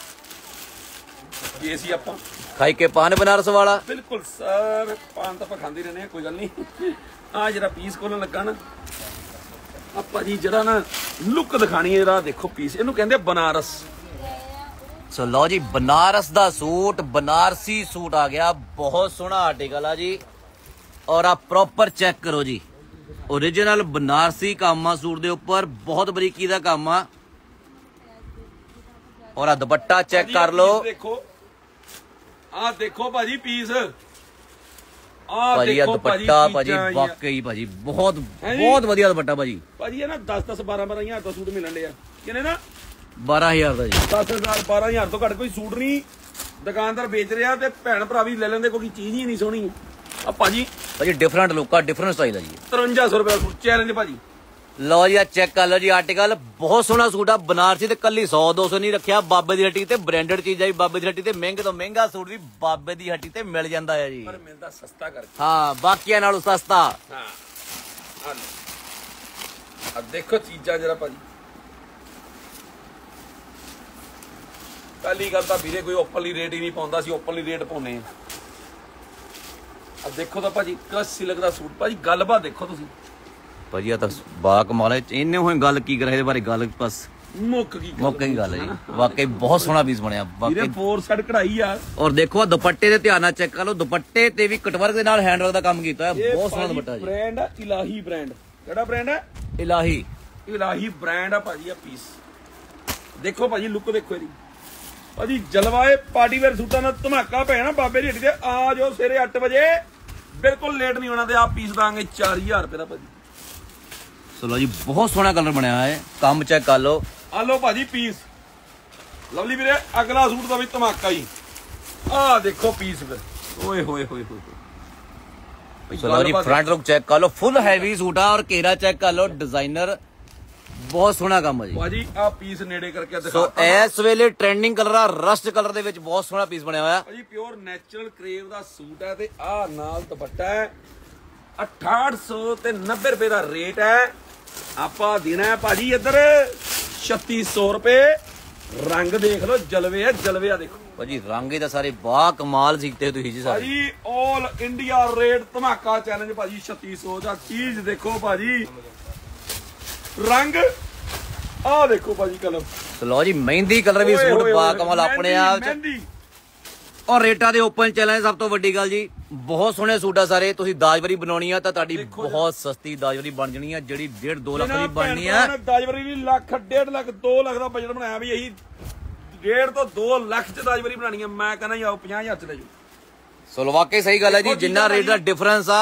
ਇਹ ਸੀ ਆਪਾਂ। ਖਾਈ ਕੇ ਪਾਨ ਬਨਾਰਸ ਵਾਲਾ। ਬਿਲਕੁਲ ਸਰ ਪਾਨ ਤਾਂ ਆਪਾਂ ਖਾਂਦੇ ਰਹਿੰਦੇ ਆ ਕੋਈ ਗੱਲ ਨਹੀਂ। ਆ ਜਿਹੜਾ ਪੀਸ ਖੋਲਣ ਲੱਗਾ ਨਾ ਆ ਭਾਜੀ ਜਿਹੜਾ ਨਾ ਲੁੱਕ ਦਿਖਾਣੀ ਹੈ ਜਿਹੜਾ ਦੇਖੋ ਪੀਸ ਇਹਨੂੰ ਕਹਿੰਦੇ ਬਨਾਰਸ। ਸੋ ਲਓ ਜੀ ਬਨਾਰਸ ਦਾ ਸੂਟ ਬਨਾਰਸੀ ਸੂਟ ਆ ਗਿਆ। ਬਹੁਤ ਸੋਹਣਾ ਆਰਟੀਕਲ ਆ ਜੀ। ਔਰ ਆ ਪ੍ਰੋਪਰ ਚੈੱਕ ਕਰੋ ਜੀ। Origignal ਬਨਾਰਸੀ ਕੰਮ ਸੂਟ ਦੇ ਉੱਪਰ। ਬਹੁਤ ਬਰੀਕੀ ਦਾ ਕੰਮ ਆ। ਔਰ ਆ ਦੁਪੱਟਾ ਚੈੱਕ ਕਰ ਲਓ। ਦੇਖੋ। ਆ ਦੇਖੋ ਭਾਜੀ ਪੀਸ ਭਾਜੀ ਆ ਦੁਪੱਟਾ ਭਾਜੀ। ਵਾਕਈ ਭਾਜੀ ਬਹੁਤ? ਬਹੁਤ ਵਧੀਆ ਦੁਪੱਟਾ ਭਾਜੀ। ਭਾਜੀ ਇਹ ਨਾ 10 10 12 12 ਹਜ਼ਾਰ ਦਾ ਸੂਟ ਮਿਲਣ ਡਿਆ। ਕਿਨੇ ਨਾ? 12000 ਦਾ ਜੀ। 10000 12000 ਤੋਂ ਘੱਟ ਕੋਈ ਸੂਟ ਨਹੀਂ। ਦੁਕਾਨਦਾਰ ਵੇਚ ਰਿਹਾ ਤੇ ਭੈਣ ਭਰਾ ਵੀ ਲੈ ਲੈਂਦੇ ਕੋਈ ਚੀਜ਼ ਹੀ ਨਹੀਂ ਸੋਹਣੀ। ਆ ਭਾਜੀ ਭਾਜੀ ਡਿਫਰੈਂਟ ਲੁੱਕ ਆ ਡਿਫਰੈਂਟ ਸਟਾਈਲ ਆ ਜੀ। 5300 ਰੁਪਏ ਦਾ ਸੂਟ ਚੈਲੰਜ ਭਾਜੀ। ਲਓ ਜੀ ਆ ਚੈੱਕ ਕਰ ਲਓ ਜੀ ਆਰਟੀਕਲ ਬਹੁਤ ਸੋਹਣਾ ਸੂਟ ਆ ਬਨਾਰਸੀ ਤੇ ਕੱਲੀ 100 200 ਨਹੀਂ ਰੱਖਿਆ। ਬਾਬੇ ਦੀ ਹੱਟੀ ਤੇ ਬ੍ਰਾਂਡਡ ਚੀਜ਼ ਆ ਜੀ ਬਾਬੇ ਦੀ ਹੱਟੀ ਤੇ ਮਹਿੰਗੇ ਤੋਂ ਮਹਿੰਗਾ ਸੂਟ ਵੀ ਬਾਬੇ ਦੀ ਹੱਟੀ ਤੇ ਮਿਲ ਜਾਂਦਾ ਹੈ ਜੀ। ਪਰ ਮਿਲਦਾ ਸਸਤਾ ਕਰਕੇ। ਹਾਂ ਬਾਕੀਆਂ ਨਾਲੋਂ ਸਸਤਾ। ਹਾਂ ਆ ਦੇਖੋ ਚੀਜ਼ਾਂ ਜਰਾ ਭਾਜੀ। ਪਹਿਲੀ ਗੱਲ ਤਾਂ ਵੀਰੇ ਕੋਈ ਓਪਨਲੀ ਰੇਟ ਹੀ ਨਹੀਂ ਪਾਉਂਦਾ ਸੀ ਓਪਨਲੀ ਰੇਟ ਪਾਉਨੇ ਆ ਆ ਦੇਖੋ ਤਾਂ ਭਾਜੀ ਕਸ ਸਿਲਕ ਦਾ ਸੂਟ। ਭਾਜੀ ਗੱਲਬਾਤ ਦੇਖੋ ਤੁਸੀਂ। ਭਾਜੀ ਆ ਤਾਂ ਬਾ ਕਮਾਲ ਹੈ। ਇਹਨੇ ਹੋਏ ਗੱਲ ਕੀ ਕਰੇ ਇਹਦੇ ਬਾਰੇ ਗੱਲ ਬਸ ਮੁੱਕ ਗਈ। ਮੁੱਕ ਗਈ ਗੱਲ ਹੈ ਜੀ। ਵਾਕਈ ਬਹੁਤ ਸੋਹਣਾ ਪੀਸ ਬਣਿਆ। ਵਾਕਈ ਫੋਰ ਸਾਈਡ ਕਢਾਈ ਆ। ਔਰ ਦੇਖੋ ਆ ਦੁਪੱਟੇ ਦੇ ਧਿਆਨ ਨਾਲ ਚੈੱਕ ਕਰ ਲਓ ਦੁਪੱਟੇ ਤੇ ਵੀ ਕਟਵਰਕ ਦੇ ਨਾਲ ਹੈਂਡਵਰਕ ਦਾ ਕੰਮ ਕੀਤਾ ਬਹੁਤ ਸੋਹਣਾ ਦੁਪੱਟਾ ਜੀ। ਬ੍ਰਾਂਡ ਆ ਇਲਾਹੀ ਬ੍ਰਾਂਡ ਕਿਹੜਾ ਬ੍ਰਾਂਡ ਹੈ ਇਲਾਹੀ। ਇਲਾਹੀ ਬ੍ਰਾਂਡ ਆ ਭਾਜੀ ਆ ਪੀਸ ਦੇਖੋ ਭਾਜੀ ਲੁੱਕ ਦੇਖੋ ਇਹਦੀ। ਭਾਜੀ ਜਲਵਾਏ ਪਾਰਟੀ ਵੇਅਰ ਸੂਟਾਂ ਦਾ ਧਮਾਕਾ ਪਿਆ ਨਾ ਬਾਬੇ ਦੀ ਹੱਟੀ ਤੇ। ਆ ਜਾਓ ਸਵੇਰੇ 8 ਵਜੇ। ਬਿਲਕੁਲ ਲੇਟ ਨਹੀਂ ਹੋਣਾ ਤੇ ਆ ਪੀਸ ਦਾਂਗੇ 4000 ਰੁਪਏ ਦਾ ਭਾਜੀ। ਸੋ ਲਓ ਜੀ ਬਹੁਤ ਸੋਹਣਾ ਕਲਰ ਬਣਿਆ ਹੋਇਆ ਹੈ। ਕੰਮ ਚੈੱਕ ਕਰ ਲਓ। ਆ ਲਓ ਭਾਜੀ ਪੀਸ ਲਵਲੀ ਵੀਰੇ ਅਗਲਾ ਸੂਟ ਦਾ ਵੀ ਧਮਾਕਾ ਹੀ ਆ ਦੇਖੋ ਪੀਸ ਫਿਰ। ਓਏ ਹੋਏ ਹੋਏ ਹੋਏ। ਸੋ ਲਓ ਜੀ ਫਰੰਟ ਲੁੱਕ ਚੈੱਕ ਕਰ ਲਓ। ਫੁੱਲ ਹੈਵੀ ਸੂਟ ਆ ਔਰ ਘੇਰਾ ਚੈੱਕ ਕਰ ਲਓ। ਡਿਜ਼ਾਈਨਰ ਬਹੁਤ ਸੋਹਣਾ ਕੰਮ ਹੈ ਜੀ। ਭਾਜੀ ਆ ਪੀਸ ਨੇੜੇ ਕਰਕੇ ਸੋ ਦਿਖਾ ਇਸ ਵੇਲੇ ਟ੍ਰੈਂਡਿੰਗ ਕਲਰ ਆ ਰਸਟ ਕਲਰ ਦੇ ਵਿੱਚ ਬਹੁਤ ਸੋਹਣਾ ਪੀਸ ਬਣਿਆ ਹੋਇਆ। ਭਾਜੀ ਪਿਓਰ ਨੈਚੁਰਲ ਕਰੇਵ ਦਾ ਸੂਟ ਹੈ ਤੇ ਆ ਨਾਲ ਦੁਪੱਟਾ ਹੈ। 6800 ਤੇ 90 ਰੁਪਏ ਦਾ ਰੇਟ ਹੈ। ਆਪਾਂ ਦੇਣਾ ਭਾਜੀ ਇੱਧਰ 3600 ਰੁਪਏ। ਰੰਗ ਦੇਖ ਲਓ ਜਲਵੇ ਆ ਜਲਵੇ ਆ ਦੇਖੋ। ਭਾਜੀ ਰੰਗ ਹੀ ਤਾਂ ਸਾਰੇ ਬਾ ਕਮਾਲ ਸਿੱਖਤੇ ਤੁਸੀਂ ਜੀ ਸਾਰੇ। ਭਾਜੀ 올 ਇੰਡੀਆ ਰੇਟ ਧਮਾਕਾ ਚੈਲੰਜ ਭਾਜੀ 3600 ਦਾ। ਚੀਜ਼ ਦੇਖੋ ਭਾਜੀ। ਰੰਗ ਆ ਦੇਖੋ ਭਾਜੀ ਕਲਰ ਸੋ ਲਓ ਜੀ ਮਹਿੰਦੀ ਕਲਰ ਵੀ ਸੂਟ ਬਾ ਕਮਾਲ ਆਪਣੇ ਆਪ ਚ। ਮਹਿੰਦੀ। ਔਰ ਰੇਟਾਂ ਦੇ ਓਪਨ ਚੈਲੰਜ ਸਭ ਤੋਂ ਵੱਡੀ ਗੱਲ ਜੀ ਬਹੁਤ ਸੋਹਣੇ ਸੂਟ ਆ ਸਾਰੇ ਤੁਸੀਂ ਦਾਜਵਰੀ ਬਣਾਉਣੀ ਆ ਤਾਂ ਤੁਹਾਡੀ। ਬਹੁਤ ਸਸਤੀ ਦਾਜਵਰੀ ਬਣ ਜਣੀ ਆ ਜਿਹੜੀ 1.5 2 ਲੱਖ ਦੀ ਬਣਨੀ ਆ ਦਾਜਵਰੀ ਲਈ ਲੱਖ ਡੇਢ ਲੱਖ 2 ਲੱਖ ਦਾ ਬਜਟ ਬਣਾਇਆ ਵੀ ਇਹੀ ਡੇਢ ਤੋਂ 2 ਲੱਖ ਚ ਦਾਜਵਰੀ ਬਣਾਣੀ ਆ ਮੈਂ ਕਹਿੰਦਾ ਜੀ ਆਓ 50000 ਚ ਲੈ ਜਾਓ ਸੋ ਵਾਕਈ ਸਹੀ ਗੱਲ ਹੈ ਜੀ ਜਿੰਨਾ ਰੇਟ ਦਾ। ਡਿਫਰੈਂਸ ਆ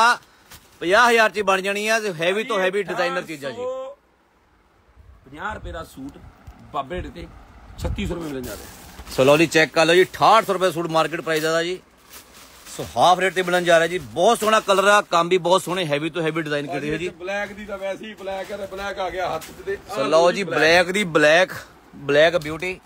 50000 ਚ ਬਣ ਜਾਣੀ ਆ ਤੇ ਹੈਵੀ ਤੋਂ ਹੈਵੀ ਡਿਜ਼ਾਈਨਰ ਚੀਜ਼ਾਂ ਜੀ 50 ਰੁਪਏ ਦਾ ਸੂਟ ਬਾਬੇ ਡੇ ਤੇ 3600 ਰੁਪਏ ਮਿਲਣ ਜਾ ਰਿਹਾ ਸੋ ਲਓ ਜੀ ਚੈੱਕ ਕਰ ਲਓ ਜੀ 6800 ਰੁਪਏ ਸੂਟ ਮਾਰਕੀਟ ਪ੍ਰਾਈਸ ਦਾ ਜੀ। ਸੋ ਹਾਫ ਰੇਟ ਤੇ ਮਿਲਣ ਜਾ ਰਿਹਾ ਜੀ ਬਹੁਤ ਸੋਹਣਾ ਕਲਰ ਆ ਕੰਮ ਵੀ ਬਹੁਤ ਸੋਹਣੇ ਹੈਵੀ ਤੋਂ ਹੈਵੀ ਡਿਜ਼ਾਈਨ ਕੀਤੀ ਹੋਈ ਜੀ। ਬਲੈਕ ਦੀ ਤਾਂ ਵੈਸੇ ਹੀ ਬਲੈਕ ਹੈ ਤੇ ਬਲੈਕ ਆ ਗਿਆ ਹੱਥ ਤੇ ਸੋ ਲਓ ਜੀ। ਬਲੈਕ ਦੀ ਬਲੈਕ ਬਲੈਕ ਬਿਊਟੀ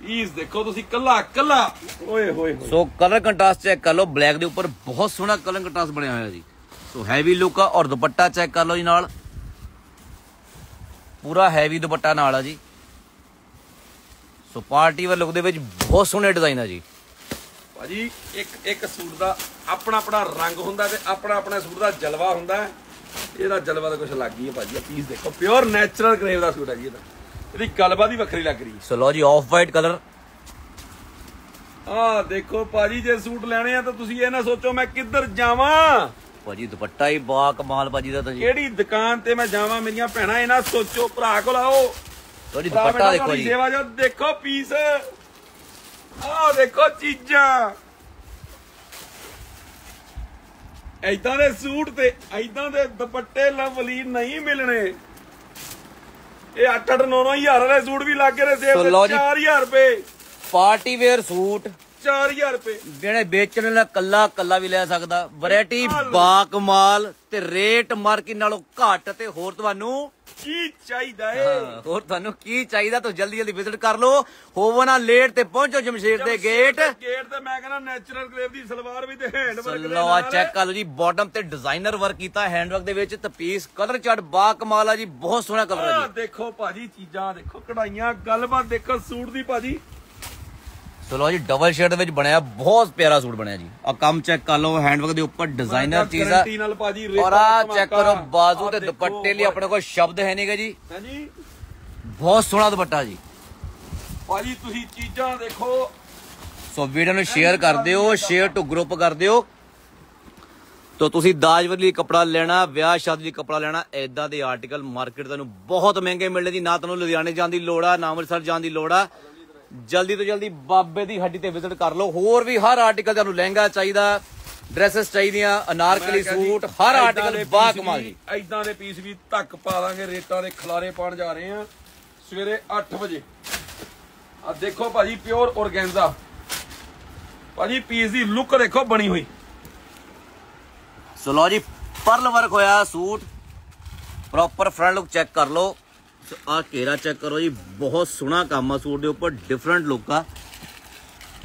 ਪੀਸ ਦੇਖੋ ਤੁਸੀਂ ਕੱਲਾ ਕੱਲਾ। ਓਏ ਹੋਏ ਹੋਏ। ਸੋ ਕਲਰ ਕੰਟਰਾਸਟ ਚੈੱਕ ਕਰ ਲਓ ਬਲੈਕ ਦੇ ਉੱਪਰ ਬਹੁਤ ਸੋਹਣਾ ਕਲਰ ਕੰਟਰਾਸਟ ਬਣਿਆ ਹੋਇਆ ਜੀ। ਸੋ ਹੈਵੀ ਲੁੱਕ ਆ ਔਰ ਦੁਪੱਟਾ ਚੈੱਕ ਕਰ ਲਓ ਜੀ ਨਾਲ। ਪੂਰਾ ਹੈਵੀ ਦੁਪੱਟਾ ਨਾਲ ਆ ਜੀ। ਸੋ ਪਾਰਟੀ ਵੇਅਰ ਲੁੱਕ ਦੇ ਵਿੱਚ ਬਹੁਤ ਸੋਹਣੇ ਡਿਜ਼ਾਈਨ ਆ ਜੀ। ਭਾਜੀ ਇੱਕ ਇੱਕ ਸੂਟ ਦਾ ਆਪਣਾ ਆਪਣਾ ਰੰਗ ਹੁੰਦਾ ਤੇ ਆਪਣਾ ਆਪਣਾ ਸੂਟ ਦਾ ਜਲਵਾ ਹੁੰਦਾ। ਇਹਦਾ ਜਲਵਾ ਤਾਂ ਕੁਝ ਲੱਗ ਗਈ ਹੈ ਭਾਜੀ ਇਹ ਪੀਸ ਦੇਖੋ। ਪਿਓਰ ਨੈਚੁਰਲ ਕਰੇਵ ਦਾ ਸੂਟ ਹੈ ਜੀ ਇਹਦਾ ਇਹਦੀ ਗੱਲਬਾਤ ਹੀ ਵੱਖਰੀ ਲੱਗ ਰਹੀ। ਸੋ ਲਓ ਜੀ ਆਫ ਵਾਈਟ ਕਲਰ ਆਹ ਦੇਖੋ ਭਾਜੀ ਜੇ ਸੂਟ ਲੈਣੇ ਆ ਤਾਂ ਤੁਸੀਂ ਇਹ ਨਾ ਸੋਚੋ ਮੈਂ ਕਿੱਧਰ ਜਾਵਾਂ। ਭਾਜੀ ਦੁਪੱਟਾ ਹੀ ਬਾ ਕਮਾਲ ਭਾਜੀ ਦਾ ਤਾਂ ਜੀ। ਕਿਹੜੀ ਦੁਕਾਨ ਤੇ ਮੈਂ ਜਾਵਾਂ ਮੇਰੀਆਂ ਭੈਣਾਂ ਇਹ ਨਾ ਸੋਚੋ ਭਰਾ ਕੋਲ ਆਓ। ਭਰਾ ਦੁਪੱਟਾ ਦੇਖੋ ਤੁਹਾਡੀ ਜੀ। ਸੇਵਾ ਜੋ ਦੇਖੋ ਪੀਸ। ਆਹ ਦੇਖੋ ਚੀਜ਼ਾਂ। ਐਦਾਂ ਦੇ ਸੂਟ ਤੇ ਐਦਾਂ ਦੇ ਦੁਪੱਟੇ ਲਵਲੀ ਨਹੀਂ ਮਿਲਣੇ। ਇਹ 8-8 9-9000 ਵਾਲੇ ਸੂਟ ਵੀ ਲੱਗ ਰਹੇ ਸੇਲ ਸੋ ਤੇ ਲਓ ਜੀ। 4000 ਰੁਪਏ। Party wear suit. 4000 ਰੁਪਏ। ਜਿਹੜੇ ਵੇਚਣ ਵਾਲਾ ਕੱਲਾ ਕੱਲਾ ਵੀ ਲੈ ਸਕਦਾ। ਵੈਰਾਈਟੀ ਬਾ ਕਮਾਲ ਤੇ ਰੇਟ ਮਾਰਕੀਟ ਨਾਲੋਂ ਘੱਟ ਤੇ ਹੋਰ ਤੁਹਾਨੂੰ ਕੀ ਚਾਹੀਦਾ ਏ? ਹੋਰ ਤੁਹਾਨੂੰ ਕੀ ਚਾਹੀਦਾ ਤਾਂ ਜਲਦੀ ਜਲਦੀ ਵਿਜ਼ਿਟ ਕਰ ਲਓ। ਹੋਵੋ ਨਾ ਲੇਟ ਤੇ ਪਹੁੰਚੋ ਜਮਸ਼ੇਰ ਦੇ ਗੇਟ ਗੇਟ ਤੇ ਮੈਂ ਕਹਿੰਦਾ ਨੈਚੁਰਲ ਗ੍ਰੇਵ ਦੀ ਸਲਵਾਰ ਵੀ ਤੇ ਹੈਂਡ ਵਰਕ ਦੇ ਲਓ ਆ ਨਾਲ ਚੈੱਕ ਕਰ ਲਓ ਜੀ ਬਾਟਮ ਤੇ ਡਿਜ਼ਾਈਨਰ ਵਰਕ ਕੀਤਾ ਹੈਂਡਵਰਕ ਦੇ ਵਿੱਚ ਤੇ ਪੀਸ ਕਲਰ ਚਾਰਟ ਬਾ ਕਮਾਲ ਆ ਜੀ ਬਹੁਤ ਸੋਹਣਾ ਕਲਰ ਆਹ ਜੀ। ਦੇਖੋ ਭਾਜੀ ਚੀਜ਼ਾਂ ਦੇਖੋ ਕਢਾਈਆਂ ਗੱਲਬਾਤ ਦੇਖੋ ਸੂਟ ਦੀ ਭਾਜੀ। ਸੋ ਲਓ ਜੀ ਡਬਲ ਸ਼ੇਡ ਦੇ ਵਿੱਚ ਬਣਿਆ ਬਹੁਤ ਪਿਆਰਾ ਸੂਟ ਬਣਿਆ ਜੀ। ਆ ਕੰਮ ਚੈੱਕ ਕਰ ਲਓ ਹੈਂਡਵਰਕ ਦੇ ਉੱਪਰ ਡਿਜ਼ਾਈਨਰ ਚੀਜ਼ ਆ। ਔਰ ਆ ਚੈੱਕ ਕਰੋ ਬਾਜ਼ੂ ਤੇ ਦੁਪੱਟੇ ਲਈ ਆਪਣੇ ਕੋਲ ਸ਼ਬਦ ਹੈ ਨਹੀਂਗਾ ਜੀ। ਹਾਂਜੀ ਬਹੁਤ ਸੋਹਣਾ ਦੁਪੱਟਾ ਜੀ। ਭਾਜੀ ਤੁਸੀਂ ਚੀਜ਼ਾਂ ਦੇਖੋ। ਸੋ ਵੀਡੀਓ ਨੂੰ ਸ਼ੇਅਰ ਕਰ ਦਿਓ ਸ਼ੇਅਰ ਟੂ ਗਰੁੱਪ ਕਰ ਦਿਓ। ਤੋ ਤੁਸੀਂ ਦਾਜਵਰ ਲਈ ਕਪੜਾ ਲੈਣਾ ਵਿਆਹ ਸ਼ਾਦੀ ਲਈ ਕਪੜਾ ਲੈਣਾ ਐਦਾਂ ਦੇ ਆਰਟੀਕਲ ਮਾਰਕੀਟ ਤੁਹਾਨੂੰ ਬਹੁਤ ਮਹਿੰਗੇ ਮਿਲਣੇ ਜੀ। ਨਾ ਤੁਹਾਨੂੰ ਲੁਧਿਆਣੇ ਜਾਣ ਦੀ ਲੋੜ ਆ ਨਾ ਅੰਮ੍ਰਿਤਸਰ ਜਾਣ ਦੀ ਲੋੜ ਆ। ਜਲਦੀ ਤੋਂ ਜਲਦੀ ਬਾਬੇ ਦੀ ਹੱਡੀ ਤੇ ਵਿਜ਼ਿਟ ਕਰ ਲਓ। ਹੋਰ ਵੀ ਹਰ ਆਰਟੀਕਲ ਤੁਹਾਨੂੰ ਲਹਿੰਗਾ ਚਾਹੀਦਾ ਡਰੈਸਸ ਚਾਹੀਦੀਆਂ ਅਨਾਰਕਲੀ ਸੂਟ ਹਰ ਆਰਟੀਕਲ ਬਾ ਕਮਾਲ ਜੀ। ਐਦਾਂ ਦੇ ਪੀਸ ਵੀ ਧੱਕ ਪਾ ਦਾਂਗੇ ਰੇਟਾਂ ਦੇ ਖਲਾਰੇ ਪਾਣ ਜਾ ਰਹੇ ਆ ਸਵੇਰੇ 8 ਵਜੇ। ਆ ਦੇਖੋ ਭਾਜੀ ਪਿਓਰ ਔਰਗੈਂਜ਼ਾ ਭਾਜੀ ਪੀਸ ਦੀ ਲੁੱਕ ਦੇਖੋ ਬਣੀ ਹੋਈ। ਸੋ ਲਓ ਜੀ ਪਰਲ ਵਰਕ ਹੋਇਆ suit. Proper front look check ਕਰ ਲਓ। ਆ ਘੇਰਾ ਚੈੱਕ ਕਰੋ ਜੀ ਬਹੁਤ ਸੋਹਣਾ ਕੰਮ ਆ ਸੂਟ ਦੇ ਉੱਪਰ ਡਿਫਰੈਂਟ ਲੁੱਕ ਆ।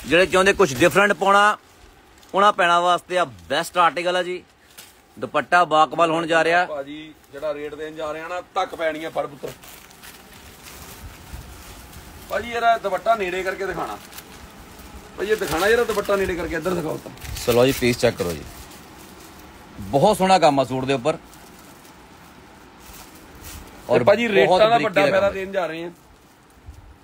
ਜਿਹੜੇ ਚਾਹੁੰਦੇ ਕੁਝ ਡਿਫਰੈਂਟ ਪਾਉਣਾ ਉਹਨਾਂ ਪੈਣਾ ਵਾਸਤੇ ਆ ਬੈਸਟ ਆਰਟੀਕਲ ਆ ਜੀ। ਦੁਪੱਟਾ ਬਾਕਮਾਲ ਹੋਣ ਜਾ ਰਿਹਾ। ਭਾਜੀ ਜਿਹੜਾ ਰੇਟ ਦੇਣ ਜਾ ਰਹੇ ਨਾ ਧੱਕ ਪੈਣੀ ਆ ਫੜ ਪੁੱਤਰ ਭਾਜੀ ਇਹਦਾ ਦੁਪੱਟਾ ਨੇੜੇ ਕਰਕੇ ਦਿਖਾਣਾ ਭਾਜੀ ਇਹ ਦਿਖਾਣਾ ਜਿਹੜਾ ਦੁਪੱਟਾ ਨੇੜੇ ਕਰਕੇ ਇੱਧਰ ਦਿਖਾਓ ਤਾਂ। ਸੋ ਲਓ ਜੀ ਪੀਸ ਚੈੱਕ ਕਰੋ ਜੀ। ਬਹੁਤ ਸੋਹਣਾ ਕੰਮ ਆ ਸੂਟ ਦੇ ਉੱਪਰ। ਔਰ ਭਾਜੀ ਰੇਟਾਂ ਦਾ ਵੱਡਾ ਫਾਇਦਾ। ਦੇਣ ਜਾ ਰਹੇ ਆ।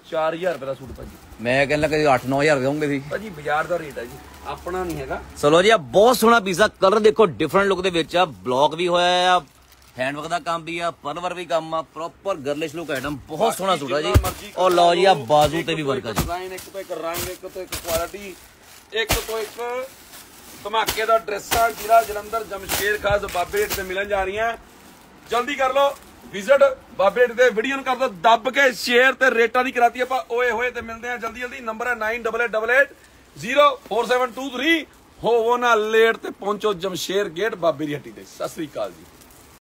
4000 ਰੁਪਏ ਦਾ ਸੂਟ ਭਾਜੀ। ਮੈਂ ਕਹਿੰਦਾ ਕਿ 8-9000 ਦੇਵਾਂਗੇ ਸੀ। ਭਾਜੀ ਬਾਜ਼ਾਰ ਦਾ ਰੇਟ ਹੈ ਜੀ ਆਪਣਾ ਨਹੀਂ ਹੈਗਾ। ਚਲੋ ਜੀ ਆ ਬਹੁਤ ਸੋਹਣਾ ਪੀਸ ਆ ਕਲਰ ਦੇਖੋ ਡਿਫਰੈਂਟ ਲੁੱਕ ਦੇ ਵਿੱਚ ਆ ਬਲੌਕ ਵੀ ਹੋਇਆ ਆ ਹੈਂਡਵਰਕ ਦਾ ਕੰਮ ਵੀ ਆ ਪਰਵਰ ਵੀ ਕੰਮ ਆ ਪ੍ਰੋਪਰ ਗਰਲਿਸ਼ ਲੁੱਕ ਆਈਟਮ ਬਹੁਤ ਸੋਹਣਾ ਸੂਟ ਆ ਜੀ। ਔਰ ਲਓ ਜੀ ਆ ਬਾਜ਼ੂ ਤੇ ਵੀ ਵਰਕ ਆ ਜੀ। ਡਿਜ਼ਾਈਨ ਇੱਕ ਤੋਂ ਇੱਕ ਰੰਗ ਇੱਕ ਤੋਂ ਇੱਕ ਕੁਆਲਿਟੀ ਇੱਕ ਤੋਂ ਇੱਕ ਧਮਾਕੇ ਦਾ ਡਰੈਸਾਂ ਜਿਹੜਾ ਜਲੰਧਰ ਜਮਸ਼ੇਰ ਖਾਸ ਬਾਬੇ ਰੇਟ ਤੇ ਮਿਲਣ ਜਾ ਰਹੀਆਂ। ਜਲਦੀ ਕਰ ਲਓ। ਵਿਜ਼ਿਟ ਬਾਬੇ ਦੇ ਵੀਡੀਓ ਨੂੰ ਕਰ ਦੱਬ ਕੇ ਸ਼ੇਅਰ ਤੇ ਰੇਟਾਂ ਦੀ ਕਰਾਤੀ ਆਪਾਂ। ਓਏ ਹੋਏ ਤੇ ਮਿਲਦੇ ਆ ਜਲਦੀ ਜਲਦੀ। ਨੰਬਰ ਹੈ 9888804723 ਹੋਵੋ ਨਾ ਲੇਟ ਤੇ ਪਹੁੰਚੋ ਜਮਸ਼ੇਰ ਗੇਟ ਬਾਬੇ ਦੀ ਹੱਟੀ ਤੇ। ਸਤਿ ਸ੍ਰੀ ਅਕਾਲ ਜੀ।